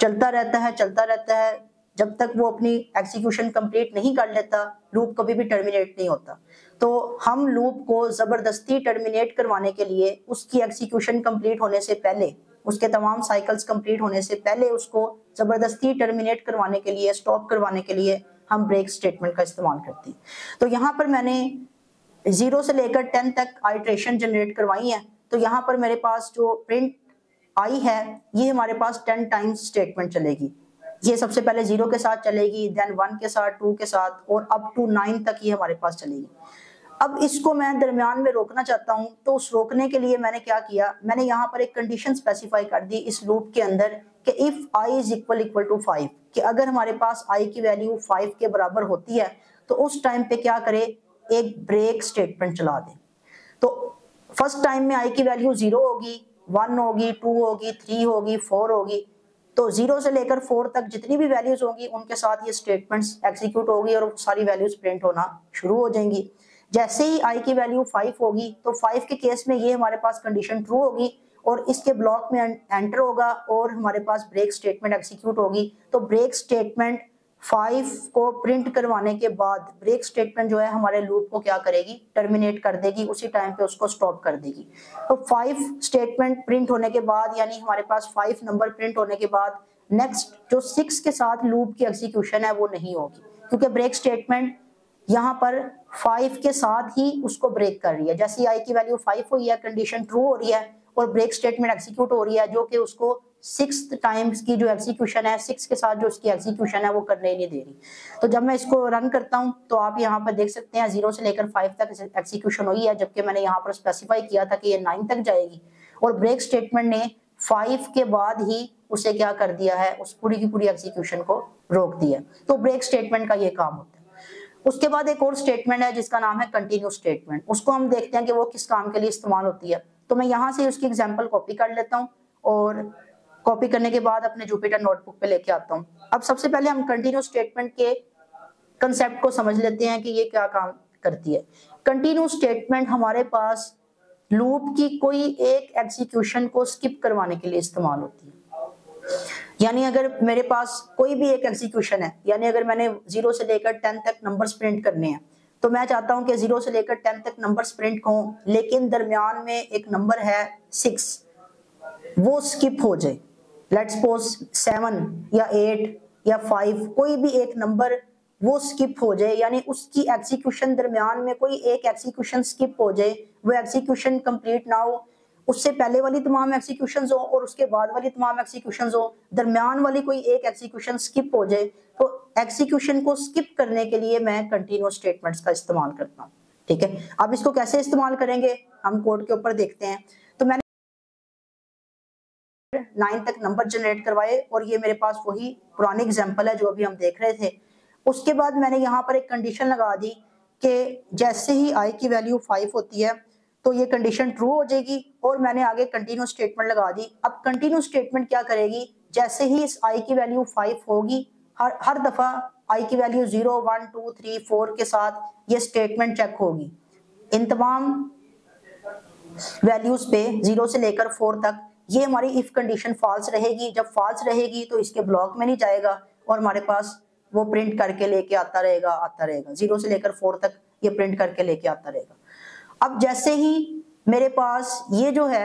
चलता रहता है, चलता रहता है, जब तक वो अपनी एक्सिक्यूशन कंप्लीट नहीं कर लेता लूप कभी भी टर्मिनेट नहीं होता। तो हम लूप को ज़बरदस्ती टर्मिनेट करवाने के लिए उसकी एक्सिक्यूशन कंप्लीट होने से पहले उसके तमाम साइकिल्स कंप्लीट होने से पहले उसको ज़बरदस्ती टर्मिनेट करवाने के लिए स्टॉप करवाने के लिए हम ब्रेक स्टेटमेंट का इस्तेमाल करते हैं। तो यहाँ पर मैंने ज़ीरो से लेकर टेन तक आइट्रेशन जनरेट करवाई है। तो यहाँ पर मेरे पास जो प्रिंट आई है, ये हमारे पास टेन टाइम्स स्टेटमेंट चलेगी। ये सबसे पहले ज़ीरो के साथ चलेगी देन वन के साथ टू के साथ, और अप टू नाइन तक ये हमारे पास चलेगी। अब इसको मैं दरमियान में रोकना चाहता हूँ तो उस रोकने के लिए मैंने क्या किया? मैंने यहाँ पर एक कंडीशन स्पेसिफाई कर दी इस लूप के अंदर कि if I is equal equal to five कि अगर हमारे पास आई की वैल्यू फाइव के बराबर होती है तो उस टाइम पे क्या करे? एक ब्रेक स्टेटमेंट चला दे। तो फ़र्स्ट टाइम में आई की वैल्यू ज़ीरो होगी वन होगी टू होगी थ्री होगी फोर होगी तो ज़ीरो से लेकर फोर तक जितनी भी वैल्यूज़ होंगी, उनके साथ ये स्टेटमेंट्स एग्जीक्यूट होगी और सारी वैल्यूज़ प्रिंट होना शुरू हो जाएँगी। जैसे ही आई की वैल्यू फाइव होगी तो फाइव के केस में ये हमारे पास कंडीशन ट्रू होगी और इसके ब्लॉक में एंटर होगा और हमारे पास ब्रेक स्टेटमेंट एग्जीक्यूट होगी। तो ब्रेक स्टेटमेंट फाइव को प्रिंट करवाने के बाद ब्रेक स्टेटमेंट जो है हमारे लूप को क्या करेगी? टर्मिनेट कर देगी, उसी टाइम पे उसको स्टॉप कर देगी। तो फाइव स्टेटमेंट प्रिंट होने के बाद, यानी हमारे पास फाइव नंबर प्रिंट होने के बाद नेक्स्ट जो सिक्स के साथ लूप की एग्जीक्यूशन है वो नहीं होगी। क्योंकि ब्रेक स्टेटमेंट यहाँ पर फाइव के साथ ही उसको ब्रेक कर रही है। जैसे आई की वैल्यू फाइव हुई है कंडीशन ट्रू हो रही है और ब्रेक स्टेटमेंट एक्सिक्यूट हो रही है, जो कि उसको सिक्स टाइम्स की जो एग्जीक्यूशन है सिक्स के साथ जो उसकी एग्जीक्यूशन है, वो करने ही नहीं दे रही। तो जब मैं इसको रन करता हूँ तो आप यहाँ पर देख सकते हैं ज़ीरो से लेकर फाइव तक एग्जीक्यूशन हुई है, जबकि मैंने यहाँ पर स्पेसिफाई किया था कि ये नाइन तक जाएगी। और ब्रेक स्टेटमेंट ने फाइव के बाद ही उसे क्या कर दिया है, उस पूरी की पूरी एग्जीक्यूशन को रोक दिया। तो ब्रेक स्टेटमेंट का ये काम होता है। उसके बाद एक और स्टेटमेंट है जिसका नाम है कंटिन्यू स्टेटमेंट उसको हम देखते हैं कि वो किस काम के लिए इस्तेमाल होती है। तो मैं यहाँ से उसकी एग्ज़ाम्पल कॉपी कर लेता हूँ और कॉपी करने के बाद अपने जुपिटर नोटबुक पे लेके आता हूँ। अब सबसे पहले हम कंटिन्यू स्टेटमेंट के कंसेप्ट को समझ लेते हैं कि ये क्या काम करती है। कंटिन्यू स्टेटमेंट हमारे पास लूप की कोई एक एग्जीक्यूशन को स्किप करवाने के लिए इस्तेमाल होती है। यानी अगर मेरे पास कोई भी एक एग्जीक्यूशन है, यानी अगर मैंने ज़ीरो से लेकर टेन तक नंबर प्रिंट करने हैं तो मैं चाहता हूँ कि ज़ीरो से लेकर टेन तक नंबर प्रिंट हो, लेकिन दरमियान में एक नंबर है सिक्स वो स्किप हो जाए। लेट्स सपोज़ सेवन या एट या फाइव कोई भी एक नंबर वो स्किप हो जाए, यानी उसकी एग्जीक्यूशन दरमियान में कोई एक एग्जीक्यूशन स्किप हो जाए, वो एग्जीक्यूशन कंप्लीट ना हो उससे पहले वाली तमाम एक्सिक्यूशन हो और उसके बाद वाली तमाम एक्सिक्यूशन हो, दरमियान वाली कोई एक एक्सिक्यूशन स्किप हो जाए तो एक्सिक्यूशन को स्किप करने के लिए मैं कंटिन्यू स्टेटमेंट्स का इस्तेमाल करता हूँ। ठीक है? अब इसको कैसे इस्तेमाल करेंगे? हम कोड के ऊपर देखते हैं। तो मैंने नाइन तक नंबर जनरेट करवाए और ये मेरे पास वही पुरानी एग्ज़ाम्पल है जो अभी हम देख रहे थे। उसके बाद मैंने यहाँ पर एक कंडीशन लगा दी कि जैसे ही आई की वैल्यू फाइव होती है तो ये कंडीशन ट्रू हो जाएगी और मैंने आगे कंटिन्यू स्टेटमेंट लगा दी। अब कंटिन्यू स्टेटमेंट क्या करेगी? जैसे ही इस आई की वैल्यू फाइव होगी, हर हर दफ़ा आई की value zero one two three four के साथ ये स्टेटमेंट चेक होगी। इन तमाम वैल्यूज़ पे ज़ीरो से लेकर फोर तक ये हमारी इफ़ कंडीशन फॉल्स रहेगी। जब फॉल्स रहेगी तो इसके ब्लॉक में नहीं जाएगा और हमारे पास वो प्रिंट करके लेके आता रहेगा आता रहेगा। ज़ीरो से लेकर फोर तक ये प्रिंट करके लेके आता रहेगा। अब जैसे ही मेरे पास ये जो है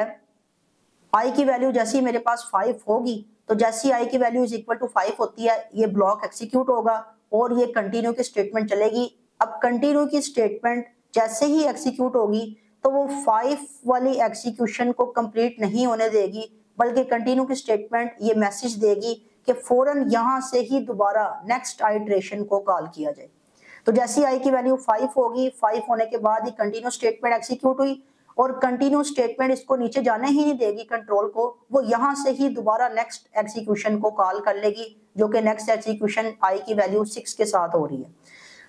आई की वैल्यू जैसे ही मेरे पास फाइव होगी तो जैसी आई की value is equal to five होती है, ये ब्लॉक एक्सिक्यूट होगा और ये कंटिन्यू की स्टेटमेंट चलेगी। अब कंटिन्यू की स्टेटमेंट जैसे ही एक्सिक्यूट होगी तो वो फाइव वाली एक्सिक्यूशन को कंप्लीट नहीं होने देगी, बल्कि कंटिन्यू की स्टेटमेंट ये मैसेज देगी कि फ़ौरन यहाँ से ही दोबारा नेक्स्ट आइट्रेशन को कॉल किया जाए। तो जैसी आई की वैल्यू फाइव होगी फाइव होने के बाद ही कंटिन्यू स्टेटमेंट एक्सिक्यूट हुई और कंटिन्यू स्टेटमेंट इसको नीचे जाने ही नहीं देगी कंट्रोल को, वो यहाँ से ही दोबारा नेक्स्ट एक्सिक्यूशन को कॉल कर लेगी, जो कि नेक्स्ट एक्सिक्यूशन आई की वैल्यू सिक्स के साथ हो रही है।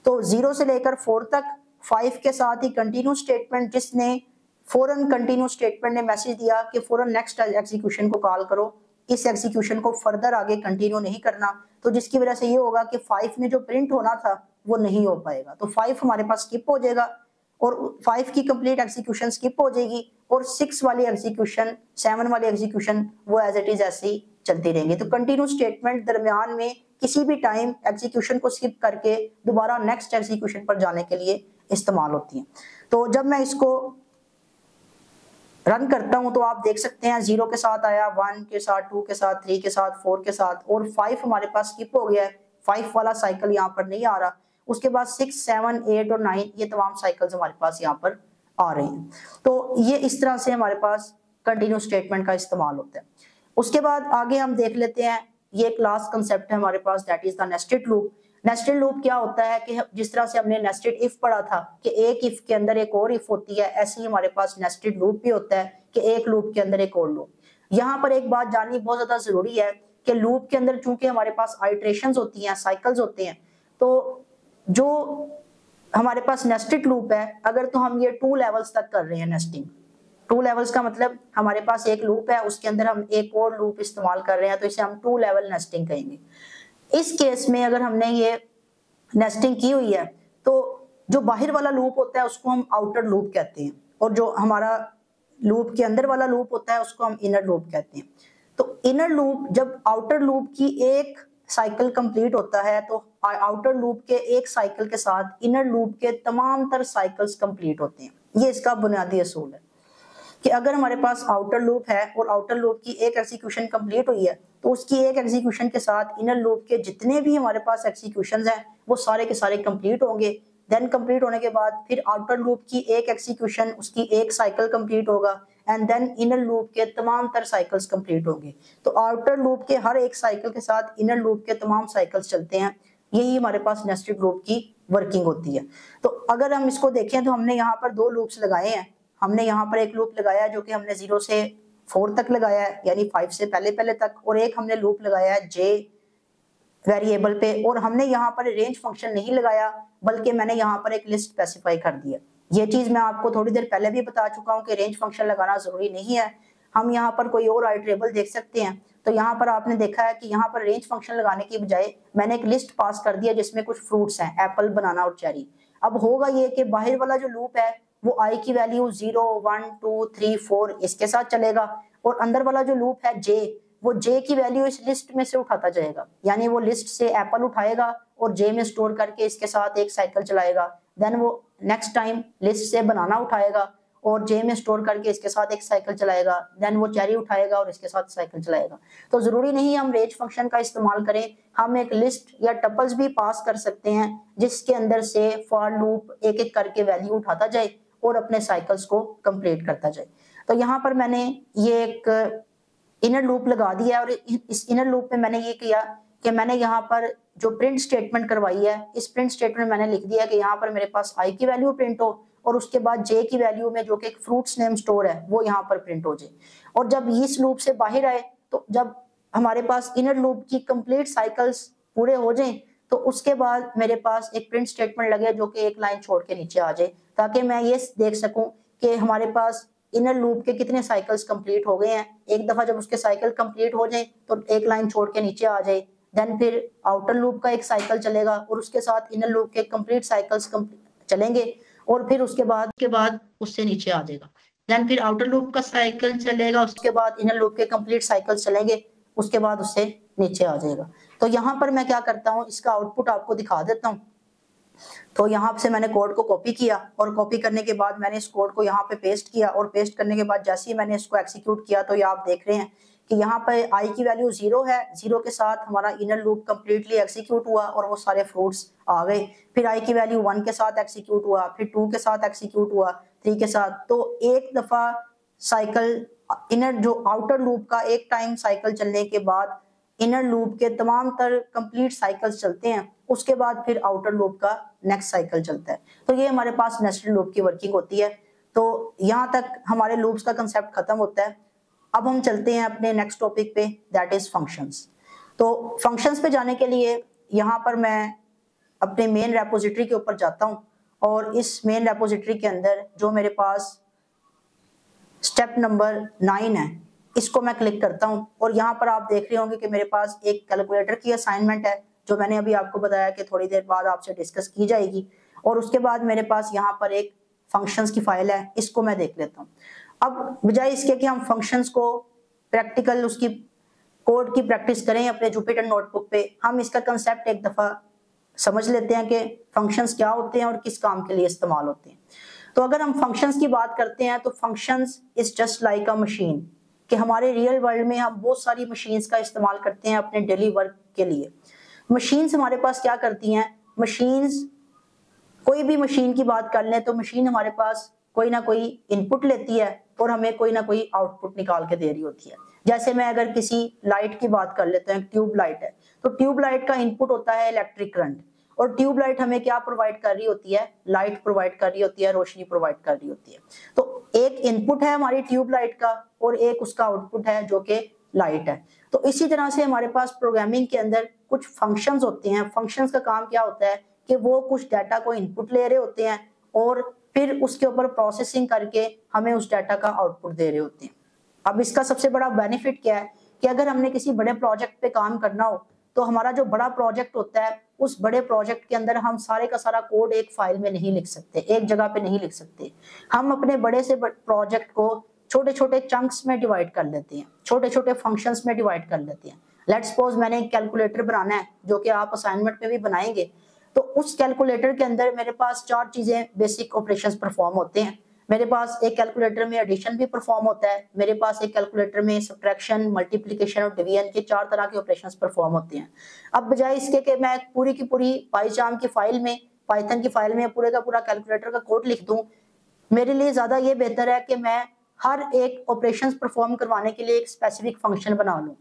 तो ज़ीरो से लेकर फोर तक फाइव के साथ ही कंटिन्यू स्टेटमेंट जिसने फॉरन कंटिन्यू स्टेटमेंट ने मैसेज दिया कि फॉरन नेक्स्ट एक्सिक्यूशन को कॉल करो, इस एक्सिक्यूशन को फर्दर आगे कंटिन्यू नहीं करना। तो जिसकी वजह से ये होगा कि फाइव में जो प्रिंट होना था वो नहीं हो पाएगा। तो फाइव हमारे पास स्किप हो जाएगा और फाइव की कंप्लीट एक्सिक्यूशन स्किप हो जाएगी और सिक्स वाली एक्सिक्यूशन सेवन वाली एक्सिक्यूशन वो एज इट इज़ ऐसे चलती रहेंगी। तो कंटिन्यू स्टेटमेंट दरमियान में किसी भी टाइम एक्सिक्यूशन को स्किप करके दोबारा नेक्स्ट एक्सिक्यूशन पर जाने के लिए इस्तेमाल होती है। तो जब मैं इसको रन करता हूँ तो आप देख सकते हैं ज़ीरो के साथ आया वन के साथ टू के साथ थ्री के साथ फोर के साथ और फाइव हमारे पास स्किप हो गया है। फाइव वाला साइकिल यहाँ पर नहीं आ रहा। उसके बाद सिक्स सेवन एट और नाइन ये तमाम साइकिल्स हमारे पास यहाँ पर आ रहे हैं। तो ये इस तरह से हमारे पास कंटिन्यू स्टेटमेंट का इस्तेमाल होता है। उसके बाद आगे हम देख लेते हैं, ये क्लास कंसेप्ट है हमारे पास that is the nested loop nested loop क्या होता है कि जिस तरह से हमने नेस्टेड इफ़ पढ़ा था कि एक इफ़ के अंदर एक और इफ़ होती है, ऐसे ही हमारे पास नेस्टेड लूप भी होता है कि एक लूप के अंदर एक और लूप यहाँ पर एक बात जाननी बहुत ज़्यादा ज़रूरी है कि लूप के अंदर चूँकि हमारे पास आइट्रेशन होती हैं साइकिल्स होते हैं तो जो हमारे पास नेस्टेड लूप है, अगर तो हम ये टू लेवल्स तक कर रहे हैं नेस्टिंग टू लेवल्स का मतलब हमारे पास एक लूप है, उसके अंदर हम एक और लूप इस्तेमाल कर रहे हैं तो इसे हम टू लेवल नेस्टिंग कहेंगे. इस केस में अगर हमने ये नेस्टिंग की हुई है तो जो बाहर वाला लूप होता है, उसको हम आउटर लूप कहते हैं. और जो हमारा लूप के अंदर वाला लूप होता है, उसको हम इनर लूप कहते हैं. तो इनर लूप जब आउटर लूप की एक साइकिल कंप्लीट होता है तो आउटर लूप के एक साइकिल के साथ इनर लूप के तमाम तर साइकिल्स कंप्लीट होते हैं। ये इसका बुनियादी असूल है कि अगर हमारे पास आउटर लूप है और आउटर लूप की एक एक्सिक्यूशन कंप्लीट हुई है तो उसकी एक एक्सिक्यूशन के साथ इनर लूप के जितने भी हमारे पास एक्सिक्यूशन हैं, वो सारे के सारे कंप्लीट होंगे। देन कंप्लीट होने के बाद फिर आउटर लूप की एक एक्सिक्यूशन उसकी एक साइकिल कंप्लीट होगा एंड देन इनर लूप के तमाम तर साइकिल्स कंप्लीट होंगे। तो आउटर लूप के हर एक साइकिल के साथ इनर लूप के तमाम साइकिल्स चलते हैं। यही हमारे पास नेस्टेड लूप की वर्किंग होती है। तो अगर हम इसको देखें तो हमने यहाँ पर दो लूप्स लगाए हैं। हमने यहाँ पर एक लूप लगाया जो कि हमने ज़ीरो से फोर तक लगाया है, यानी फाइव से पहले पहले तक, और एक हमने लूप लगाया है जे वेरिएबल पे, और हमने यहाँ पर रेंज फ़ंक्शन नहीं लगाया, बल्कि मैंने यहाँ पर एक लिस्ट स्पेसिफाई कर दिया ये चीज़ मैं आपको थोड़ी देर पहले भी बता चुका हूँ कि रेंज फ़ंक्शन लगाना ज़रूरी नहीं है। हम यहाँ पर कोई और आइट्रेबल देख सकते हैं। तो यहाँ पर आपने देखा है कि यहाँ पर रेंज फ़ंक्शन लगाने की बजाय मैंने एक लिस्ट पास कर दिया जिसमें कुछ फ्रूट्स हैं एप्पल बनाना और चेरी अब होगा ये कि बाहर वाला जो लूप है, वो आई की value zero one two three four इसके साथ चलेगा और अंदर वाला जो लूप है जे वो जे की वैल्यू इस लिस्ट में से उठाता जाएगा. यानी वो लिस्ट से एप्पल उठाएगा और जे में स्टोर करके इसके साथ एक साइकिल चलाएगा. देन वो नेक्स्ट टाइम लिस्ट से बनाना उठाएगा. और जे में स्टोर करके इसके साथ एक साइकिल चलाएगा। देन वो चेरी उठाएगा और इसके साथ साइकिल चलाएगा। तो ज़रूरी नहीं हम रेंज फ़ंक्शन का इस्तेमाल करें। हम एक लिस्ट या टपल्स भी पास कर सकते हैं, जिसके अंदर से फॉर लूप एक एक करके वैल्यू उठाता जाए और अपने साइकिल्स को कंप्लीट करता जाए। तो यहाँ पर मैंने ये एक इनर लूप लगा दिया और इस इनर लूप में मैंने ये किया कि मैंने यहाँ पर जो प्रिंट स्टेटमेंट करवाई है, इस प्रिंट स्टेटमेंट मैंने लिख दिया कि यहाँ पर मेरे पास आई की वैल्यू प्रिंट हो और उसके बाद जे की वैल्यू में जो कि एक फ्रूट्स नेम स्टोर है, वो यहाँ पर प्रिंट हो जाए। और जब इस लूप से बाहर आए तो जब हमारे पास इनर लूप की कंप्लीट साइकिल्स पूरे हो जाए तो उसके बाद मेरे पास एक प्रिंट स्टेटमेंट लगे जो कि एक लाइन छोड़ के नीचे आ जाए, ताकि मैं ये देख सकूँ कि हमारे पास इनर लूप के कितने साइकिल्स कंप्लीट हो गए हैं। एक दफ़ा जब उसके साइकिल कंप्लीट हो जाए तो एक लाइन छोड़ के नीचे आ जाए देन फिर आउटर लूप का एक साइकिल चलेगा और उसके साथ इनर लूप के कंप्लीट साइकिल्स चलेंगे। और फिर उसके बाद के बाद उससे नीचे आ जाएगा। देन फिर आउटर लूप का साइकिल चलेगा, उसके बाद इनर लूप के कंप्लीट साइकिल चलेंगे, उसके बाद उससे नीचे आ जाएगा। तो यहाँ पर मैं क्या करता हूँ, इसका आउटपुट आपको दिखा देता हूँ। तो यहाँ से मैंने कोड को कॉपी किया और कॉपी करने के बाद मैंने इस कोड को यहाँ पे पेस्ट किया और पेस्ट करने के बाद जैसे ही मैंने इसको एक्सिक्यूट किया तो ये आप देख रहे हैं कि यहाँ पे आई की वैल्यू ज़ीरो है ज़ीरो के साथ हमारा इनर लूप कंप्लीटली एक्सिक्यूट हुआ और वो सारे फ्रूट्स आ गए। फिर आई की वैल्यू वन के साथ एक्सिक्यूट हुआ, फिर टू के साथ एक्सिक्यूट हुआ थ्री के साथ। तो एक दफ़ा साइकिल इनर जो आउटर लूप का एक टाइम साइकिल चलने के बाद इनर लूप के तमाम तर कंप्लीट साइकिल्स चलते हैं, उसके बाद फिर आउटर लूप का नेक्स्ट साइकिल चलता है। तो ये हमारे पास नेस्टेड लूप की वर्किंग होती है। तो यहाँ तक हमारे लूप्स का कंसेप्ट खत्म होता है। अब हम चलते हैं अपने नेक्स्ट टॉपिक पे दैट इज़ फ़ंक्शंस तो फ़ंक्शंस पे जाने के लिए यहाँ पर मैं अपने मेन रेपोजिटरी के ऊपर जाता हूँ और इस मेन रेपोजिटरी के अंदर जो मेरे पास स्टेप नंबर नाइन है, इसको मैं क्लिक करता हूँ और यहाँ पर आप देख रहे होंगे कि मेरे पास एक कैलकुलेटर की असाइनमेंट है, जो मैंने अभी आपको बताया कि थोड़ी देर बाद आपसे डिस्कस की जाएगी और उसके बाद मेरे पास यहाँ पर एक फ़ंक्शंस की फ़ाइल है, इसको मैं देख लेता हूँ। अब बजाय इसके कि हम फ़ंक्शंस को प्रैक्टिकल उसकी कोड की प्रैक्टिस करें अपने जुपिटर नोटबुक पे, हम इसका कंसेप्ट एक दफ़ा समझ लेते हैं कि फ़ंक्शंस क्या होते हैं और किस काम के लिए इस्तेमाल होते हैं। तो अगर हम फ़ंक्शंस की बात करते हैं तो functions is just like a machine कि हमारे रियल वर्ल्ड में हम बहुत सारी मशीन्स का इस्तेमाल करते हैं अपने डेली वर्क के लिए। मशीन्स हमारे पास क्या करती हैं? मशीन्स कोई भी मशीन की बात कर लें तो मशीन हमारे पास कोई ना कोई इनपुट लेती है। और हमें कोई ना कोई आउटपुट निकाल के दे रही होती है। जैसे मैं अगर किसी लाइट की बात कर लेता हूँ ट्यूब लाइट है तो ट्यूब लाइट का इनपुट होता है इलेक्ट्रिक करंट और ट्यूब लाइट हमें क्या प्रोवाइड कर रही होती है? लाइट प्रोवाइड कर रही होती है, रोशनी प्रोवाइड कर रही होती है। तो एक इनपुट है हमारी ट्यूब लाइट का और एक उसका आउटपुट है जो कि लाइट है। तो इसी तरह से हमारे पास प्रोग्रामिंग के अंदर कुछ फ़ंक्शंस होते हैं। फ़ंक्शंस का काम क्या होता है कि वो कुछ डाटा को इनपुट ले रहे होते हैं और फिर उसके ऊपर प्रोसेसिंग करके हमें उस डाटा का आउटपुट दे रहे होते हैं। अब इसका सबसे बड़ा बेनिफिट क्या है कि अगर हमने किसी बड़े प्रोजेक्ट पे काम करना हो तो हमारा जो बड़ा प्रोजेक्ट होता है, उस बड़े प्रोजेक्ट के अंदर हम सारे का सारा कोड एक फ़ाइल में नहीं लिख सकते, एक जगह पे नहीं लिख सकते। हम अपने बड़े से प्रोजेक्ट को छोटे छोटे चंक्स में डिवाइड कर लेते हैं छोटे छोटे फ़ंक्शंस में डिवाइड कर लेते हैं। लेट सपोज़ मैंने एक कैलकुलेटर बनाना है, जो कि आप असाइनमेंट में भी बनाएँगे तो उस कैलकुलेटर के अंदर मेरे पास चार चीज़ें बेसिक ऑपरेशंस परफॉर्म होते हैं। मेरे पास एक कैलकुलेटर में एडिशन भी परफॉर्म होता है। मेरे पास एक कैलकुलेटर में सब्ट्रैक्शन मल्टीप्लिकेशन और डिवीज़न के चार तरह के ऑपरेशंस परफॉर्म होते हैं। अब बजाय इसके कि मैं पूरी की पूरी पाईचाम की फ़ाइल में पाइथन की फ़ाइल में पूरे का पूरा कैलकुलेटर का कोड लिख दूँ, मेरे लिए ज़्यादा ये बेहतर है कि मैं हर एक ऑपरेशन परफॉर्म करवाने के लिए एक स्पेसिफिक फ़ंक्शन बना लूँ।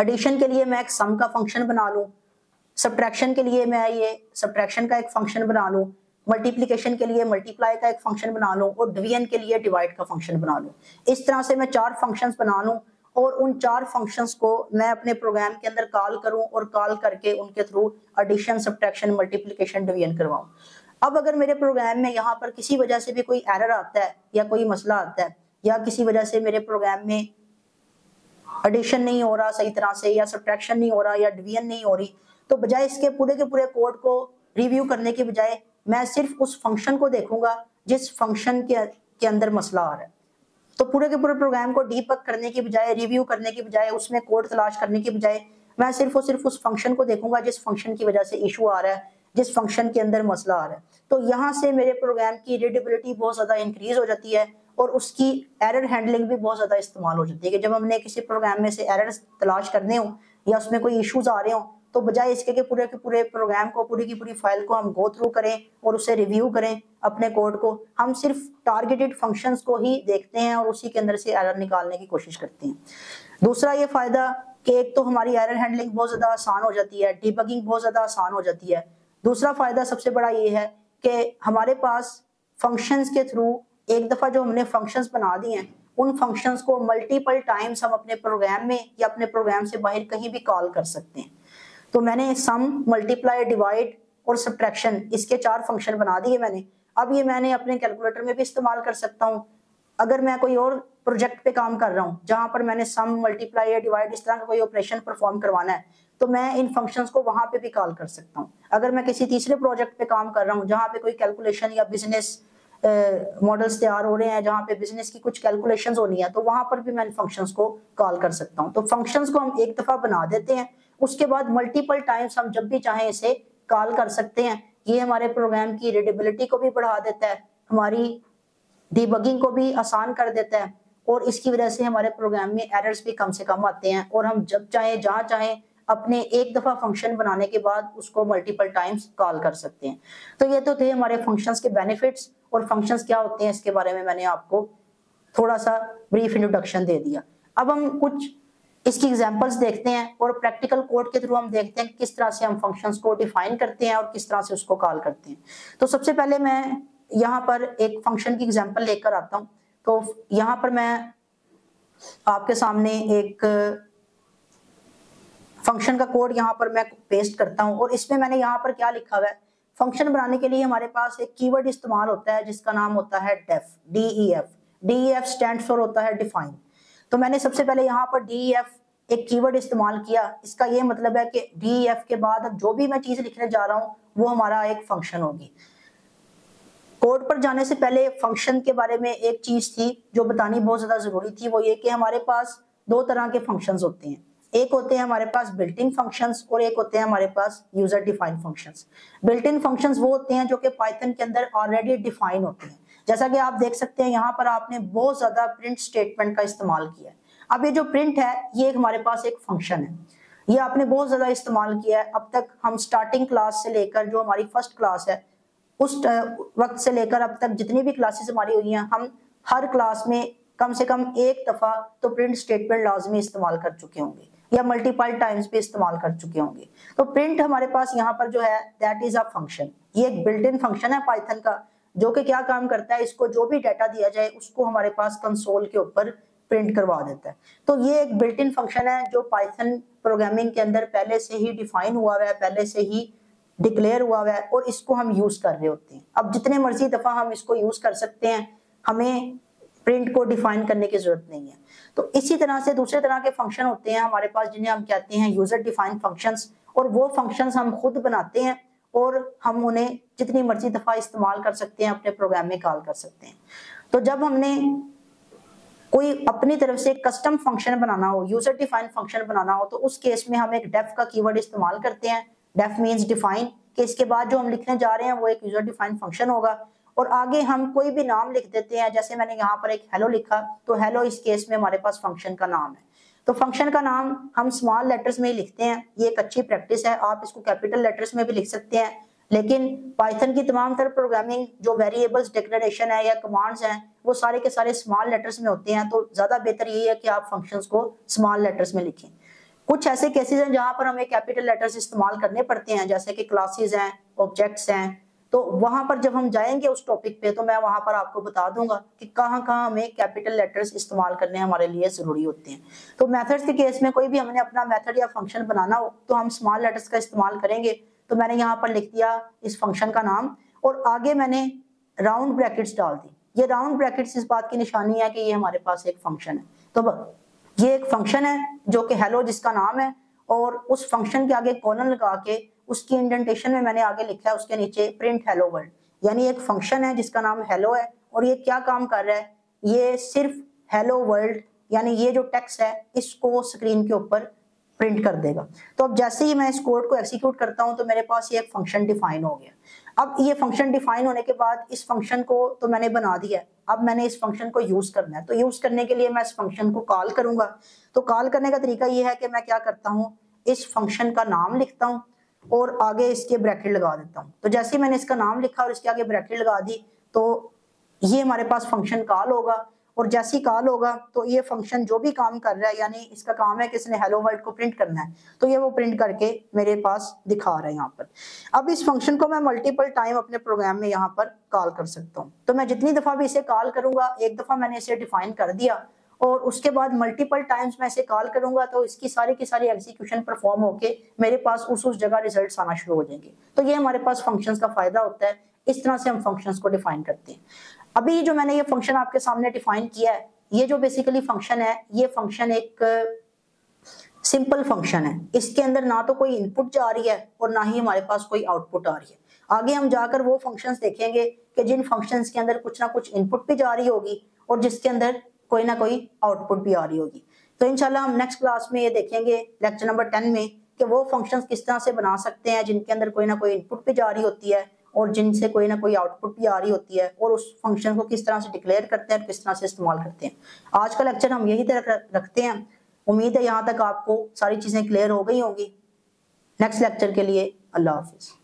एडिशन के लिए मैं एक सम का फ़ंक्शन बना लूँ। सब्ट्रैक्शन के लिए मैं ये सब्ट्रैक्शन का एक फ़ंक्शन बना लूँ मल्टीप्लीकेशन के लिए मल्टीप्लाई का एक फ़ंक्शन बना लूँ, और डिवीज़न के लिए डिवाइड का फ़ंक्शन बना लूँ। इस तरह से मैं चार फ़ंक्शंस बना लूँ, और उन चार फ़ंक्शंस को मैं अपने प्रोग्राम के अंदर कॉल करूँ और कॉल करके उनके through addition subtraction multiplication division करवाऊं। अब अगर मेरे प्रोग्राम में यहाँ पर किसी वजह से भी कोई एरर आता है, या कोई मसला आता है, या किसी वजह से मेरे प्रोग्राम में एडिशन नहीं हो रहा सही तरह से, या सब्ट्रैक्शन नहीं हो रहा, या डिवीज़न नहीं हो रही तो बजाय इसके पूरे के पूरे कोड को रिव्यू करने के बजाय मैं सिर्फ़ उस फ़ंक्शन को देखूँगा, जिस फ़ंक्शन के के अंदर मसला आ रहा है। तो पूरे के पूरे प्रोग्राम को डीपक करने के बजाय रिव्यू करने के बजाय, उसमें कोड तलाश करने के बजाय मैं सिर्फ़ और सिर्फ़ उस फ़ंक्शन को देखूँगा, जिस फ़ंक्शन की वजह से इशू आ रहा है, जिस फ़ंक्शन के अंदर मसला आ रहा है। तो यहाँ से मेरे प्रोग्राम की रीडेबिलिटी बहुत ज़्यादा इंक्रीज हो जाती है और उसकी एरर हैंडलिंग भी बहुत ज़्यादा इस्तेमाल हो जाती है कि जब हमने किसी प्रोग्राम में से एरर तलाश करने हो या उसमें कोई इश्यूज़ आ रहे हो तो बजाय इसके के पूरे के पूरे प्रोग्राम को, पूरी की पूरी फ़ाइल को हम गो थ्रू करें और उसे रिव्यू करें अपने कोड को, हम सिर्फ़ टारगेटेड फ़ंक्शंस को ही देखते हैं और उसी के अंदर से एरर निकालने की कोशिश करते हैं। दूसरा ये फ़ायदा कि एक तो हमारी एरर हैंडलिंग बहुत ज़्यादा आसान हो जाती है डिबगिंग बहुत ज़्यादा आसान हो जाती है। दूसरा फ़ायदा सबसे बड़ा ये है कि हमारे पास फ़ंक्शंस के थ्रू एक दफ़ा जो हमने फ़ंक्शंस बना दिए हैं, उन फ़ंक्शंस को मल्टीपल टाइम्स हम अपने प्रोग्राम में या अपने प्रोग्राम से बाहर कहीं भी कॉल कर सकते हैं। तो मैंने सम मल्टीप्लाई डिवाइड और सब्ट्रैक्शन इसके चार फ़ंक्शन बना दिए मैंने। अब ये मैंने अपने कैलकुलेटर में भी इस्तेमाल कर सकता हूँ। अगर मैं कोई और प्रोजेक्ट पे काम कर रहा हूँ, जहाँ पर मैंने सम मल्टीप्लाई या डिवाइड इस तरह का कोई ऑपरेशन परफॉर्म करवाना है तो मैं इन फ़ंक्शंस को वहाँ पे भी कॉल कर सकता हूँ। अगर मैं किसी तीसरे प्रोजेक्ट पे काम कर रहा हूँ, जहाँ पे कोई कैलकुलेशन या बिज़नेस मॉडल्स तैयार हो रहे हैं, जहाँ पे बिज़नेस की कुछ कैलकुलेशंस होनी है तो वहाँ पर भी मैं फ़ंक्शंस को कॉल कर सकता हूँ। तो फ़ंक्शंस को हम एक दफ़ा बना देते हैं उसके बाद मल्टीपल टाइम्स हम जब भी चाहें इसे कॉल कर सकते हैं। ये हमारे प्रोग्राम की रीडेबिलिटी को भी बढ़ा देता है। हमारी डिबगिंग को भी आसान कर देता है। और इसकी वजह से हमारे प्रोग्राम में एरर्स भी कम से कम आते हैं। और हम जब चाहे, जहाँ चाहें, अपने एक दफ़ा फ़ंक्शन बनाने के बाद उसको मल्टीपल टाइम्स कॉल कर सकते हैं। तो ये तो थे हमारे फ़ंक्शंस के बेनिफिट्स और फ़ंक्शंस क्या होते हैं इसके बारे में मैंने आपको थोड़ा सा ब्रीफ इंट्रोडक्शन दे दिया। अब हम कुछ इसकी एग्जांपल्स देखते हैं और प्रैक्टिकल कोड के थ्रू हम देखते हैं किस तरह से हम फ़ंक्शंस को डिफाइन करते हैं और किस तरह से उसको कॉल करते हैं। तो सबसे पहले मैं यहाँ पर एक फ़ंक्शन की एग्जांपल लेकर आता हूँ। तो यहाँ पर मैं आपके सामने एक फ़ंक्शन का कोड यहाँ पर मैं पेस्ट करता हूँ और इसमें मैंने यहाँ पर क्या लिखा हुआ है? फ़ंक्शन बनाने के लिए हमारे पास एक कीवर्ड इस्तेमाल होता है जिसका नाम होता है def D E F D E F stand for होता है डिफाइन तो मैंने सबसे पहले यहाँ पर डी एफ़ एक कीवर्ड इस्तेमाल किया। इसका ये मतलब है कि डी एफ़ के बाद अब जो भी मैं चीज़ लिखने जा रहा हूँ, वो हमारा एक फ़ंक्शन होगी। कोड पर जाने से पहले फ़ंक्शन के बारे में एक चीज़ थी जो बतानी बहुत ज़्यादा ज़रूरी थी, वो ये कि हमारे पास दो तरह के फ़ंक्शन होते हैं। एक होते हैं हमारे पास बिल्ट इन फ़ंक्शंस और एक होते हैं हमारे पास user defined functions built in functions वो होते हैं जो कि पाइथन के अंदर ऑलरेडी डिफाइन होते हैं। जैसा कि आप देख सकते हैं, यहाँ पर आपने बहुत ज़्यादा प्रिंट स्टेटमेंट का इस्तेमाल किया है। अब ये जो प्रिंट है, ये हमारे पास एक फ़ंक्शन है। ये आपने बहुत ज़्यादा इस्तेमाल किया है। अब तक हम स्टार्टिंग क्लास से लेकर जो हमारी फ़र्स्ट क्लास है, उस वक्त से लेकर अब तक जितनी भी क्लासेस हमारी हुई हैं, हम हर क्लास में कम से कम एक दफ़ा तो प्रिंट स्टेटमेंट लाजमी इस्तेमाल कर चुके होंगे, या मल्टीपल टाइम्स भी इस्तेमाल कर चुके होंगे। तो प्रिंट हमारे पास यहाँ पर जो है दैट इज़ अ फ़ंक्शन ये एक बिल्ट इन फ़ंक्शन है पाइथन का। जो कि क्या काम करता है, इसको जो भी डाटा दिया जाए, उसको हमारे पास कंसोल के ऊपर प्रिंट करवा देता है। तो ये एक बिल्ट इन फ़ंक्शन है जो पाइथन प्रोग्रामिंग के अंदर पहले से ही डिफाइन हुआ हुआ है, पहले से ही डिक्लेयर हुआ हुआ है और इसको हम यूज़ कर रहे होते हैं। अब जितने मर्ज़ी दफ़ा हम इसको यूज़ कर सकते हैं, हमें प्रिंट को डिफाइन करने की ज़रूरत नहीं है। तो इसी तरह से दूसरे तरह के फ़ंक्शन होते हैं, हमारे पास जिन्हें हम कहते हैं यूज़र डिफाइन फ़ंक्शंस और वो फ़ंक्शंस हम खुद बनाते हैं और हम उन्हें जितनी मर्ज़ी दफ़ा इस्तेमाल कर सकते हैं, अपने प्रोग्राम में कॉल कर सकते हैं। तो जब हमने कोई अपनी तरफ़ से कस्टम फ़ंक्शन बनाना हो यूज़र डिफाइंड फ़ंक्शन बनाना हो तो उस केस में हम एक डेफ का कीवर्ड इस्तेमाल करते हैं। डेफ मीन्स डिफाइन इसके बाद जो हम लिखने जा रहे हैं, वो एक यूज़र डिफाइंड फ़ंक्शन होगा। और आगे हम कोई भी नाम लिख देते हैं, जैसे मैंने यहाँ पर एक हेलो लिखा तो हेलो इस केस में हमारे पास फ़ंक्शन का नाम है। तो फ़ंक्शन का नाम हम स्मॉल लेटर्स में ही लिखते हैं। ये एक अच्छी प्रैक्टिस है। आप इसको कैपिटल लेटर्स में भी लिख सकते हैं। लेकिन पाइथन की तमाम तरह प्रोग्रामिंग जो वेरिएबल्स डिक्लेरेशन है या कमांड्स हैं, वो सारे के सारे स्मॉल लेटर्स में होते हैं। तो ज़्यादा बेहतर यही है कि आप फ़ंक्शंस को स्मॉल लेटर्स में लिखें। कुछ ऐसे केसेस हैं जहाँ पर हमें कैपिटल लेटर्स इस्तेमाल करने पड़ते हैं, जैसे कि क्लासेस हैं ऑब्जेक्ट्स हैं तो वहाँ पर जब हम जाएँगे उस टॉपिक पे तो मैं वहाँ पर आपको बता दूँगा कि कहाँ कहाँ हमें कैपिटल लेटर्स इस्तेमाल करने हमारे लिए ज़रूरी होते हैं। तो मेथड्स के केस में कोई भी हमने अपना मेथड या फ़ंक्शन बनाना हो तो हम स्मॉल लेटर्स का इस्तेमाल करेंगे। तो मैंने यहाँ पर लिख दिया इस फ़ंक्शन का नाम और आगे मैंने राउंड ब्रैकेट्स डाल दी। ये राउंड ब्रैकेट्स इस बात की निशानी है कि ये हमारे पास एक फ़ंक्शन है। तो ये एक फ़ंक्शन है जो कि हेलो जिसका नाम है और उस फ़ंक्शन के आगे कॉलन लगा के उसकी इंडेंटेशन में मैंने आगे लिखा है, उसके नीचे प्रिंट हेलो वर्ल्ड यानी एक फ़ंक्शन है जिसका नाम हेलो है, और ये क्या काम कर रहा है? ये सिर्फ़ हेलो वर्ल्ड यानी ये जो टेक्स्ट है, इसको स्क्रीन के ऊपर प्रिंट कर देगा. तो अब जैसे ही मैं इस कोड को एग्जीक्यूट करता हूँ तो मेरे पास ये एक फ़ंक्शन डिफाइन हो गया. अब ये फ़ंक्शन डिफाइन होने के बाद इस फ़ंक्शन को तो मैंने बना दिया अब मैंने इस फ़ंक्शन को यूज़ करना है. तो यूज़ करने के लिए मैं इस फ़ंक्शन को कॉल करूँगा. तो कॉल करने का तरीका ये है कि मैं क्या करता हूँ? इस फ़ंक्शन का नाम लिखता हूँ. और आगे इसके ब्रैकेट लगा देता हूँ। तो जैसे मैंने इसका नाम लिखा और इसके आगे ब्रैकेट लगा दी तो ये हमारे पास फ़ंक्शन कॉल होगा। और जैसे ही कॉल होगा तो ये फ़ंक्शन जो भी काम कर रहा है, यानी इसका काम है कि इसने हेलो वर्ल्ड को प्रिंट करना है तो ये वो प्रिंट करके मेरे पास दिखा रहा है यहाँ पर। अब इस फ़ंक्शन को मैं मल्टीपल टाइम अपने प्रोग्राम में यहाँ पर कॉल कर सकता हूँ। तो मैं जितनी दफ़ा भी इसे कॉल करूँगा, एक दफ़ा मैंने इसे डिफाइन कर दिया और उसके बाद मल्टीपल टाइम्स मैं इसे कॉल करूँगा तो इसकी सारी की सारी एग्जीक्यूशन परफॉर्म होके मेरे पास उस उस जगह रिजल्ट्स आना शुरू हो जाएँगे। तो ये हमारे पास फ़ंक्शंस का फ़ायदा होता है। इस तरह से हम फ़ंक्शंस को डिफाइन करते हैं। अभी जो मैंने ये फ़ंक्शन आपके सामने डिफाइन किया है, ये जो बेसिकली फ़ंक्शन है, ये फ़ंक्शन एक सिंपल फ़ंक्शन है। इसके अंदर ना तो कोई इनपुट जा रही है और ना ही हमारे पास कोई आउटपुट आ रही है। आगे हम जाकर वो फ़ंक्शंस देखेंगे कि जिन फ़ंक्शंस के अंदर कुछ ना कुछ इनपुट भी जा रही होगी और जिसके अंदर कोई ना कोई आउटपुट भी आ रही होगी। तो इंशाल्लाह हम नेक्स्ट क्लास में ये देखेंगे लेक्चर नंबर टेन में कि वो फ़ंक्शंस किस तरह से बना सकते हैं, जिनके अंदर कोई ना कोई इनपुट भी जा रही होती है और जिनसे कोई ना कोई आउटपुट भी आ रही होती है और उस फ़ंक्शन को किस तरह से डिक्लेयर करते हैं और किस तरह से इस्तेमाल करते हैं। आज का लेक्चर हम यही तरह रखते हैं। उम्मीद है यहाँ तक आपको सारी चीज़ें क्लियर हो गई होंगी। नेक्स्ट लेक्चर के लिए अल्लाह हाफिज़।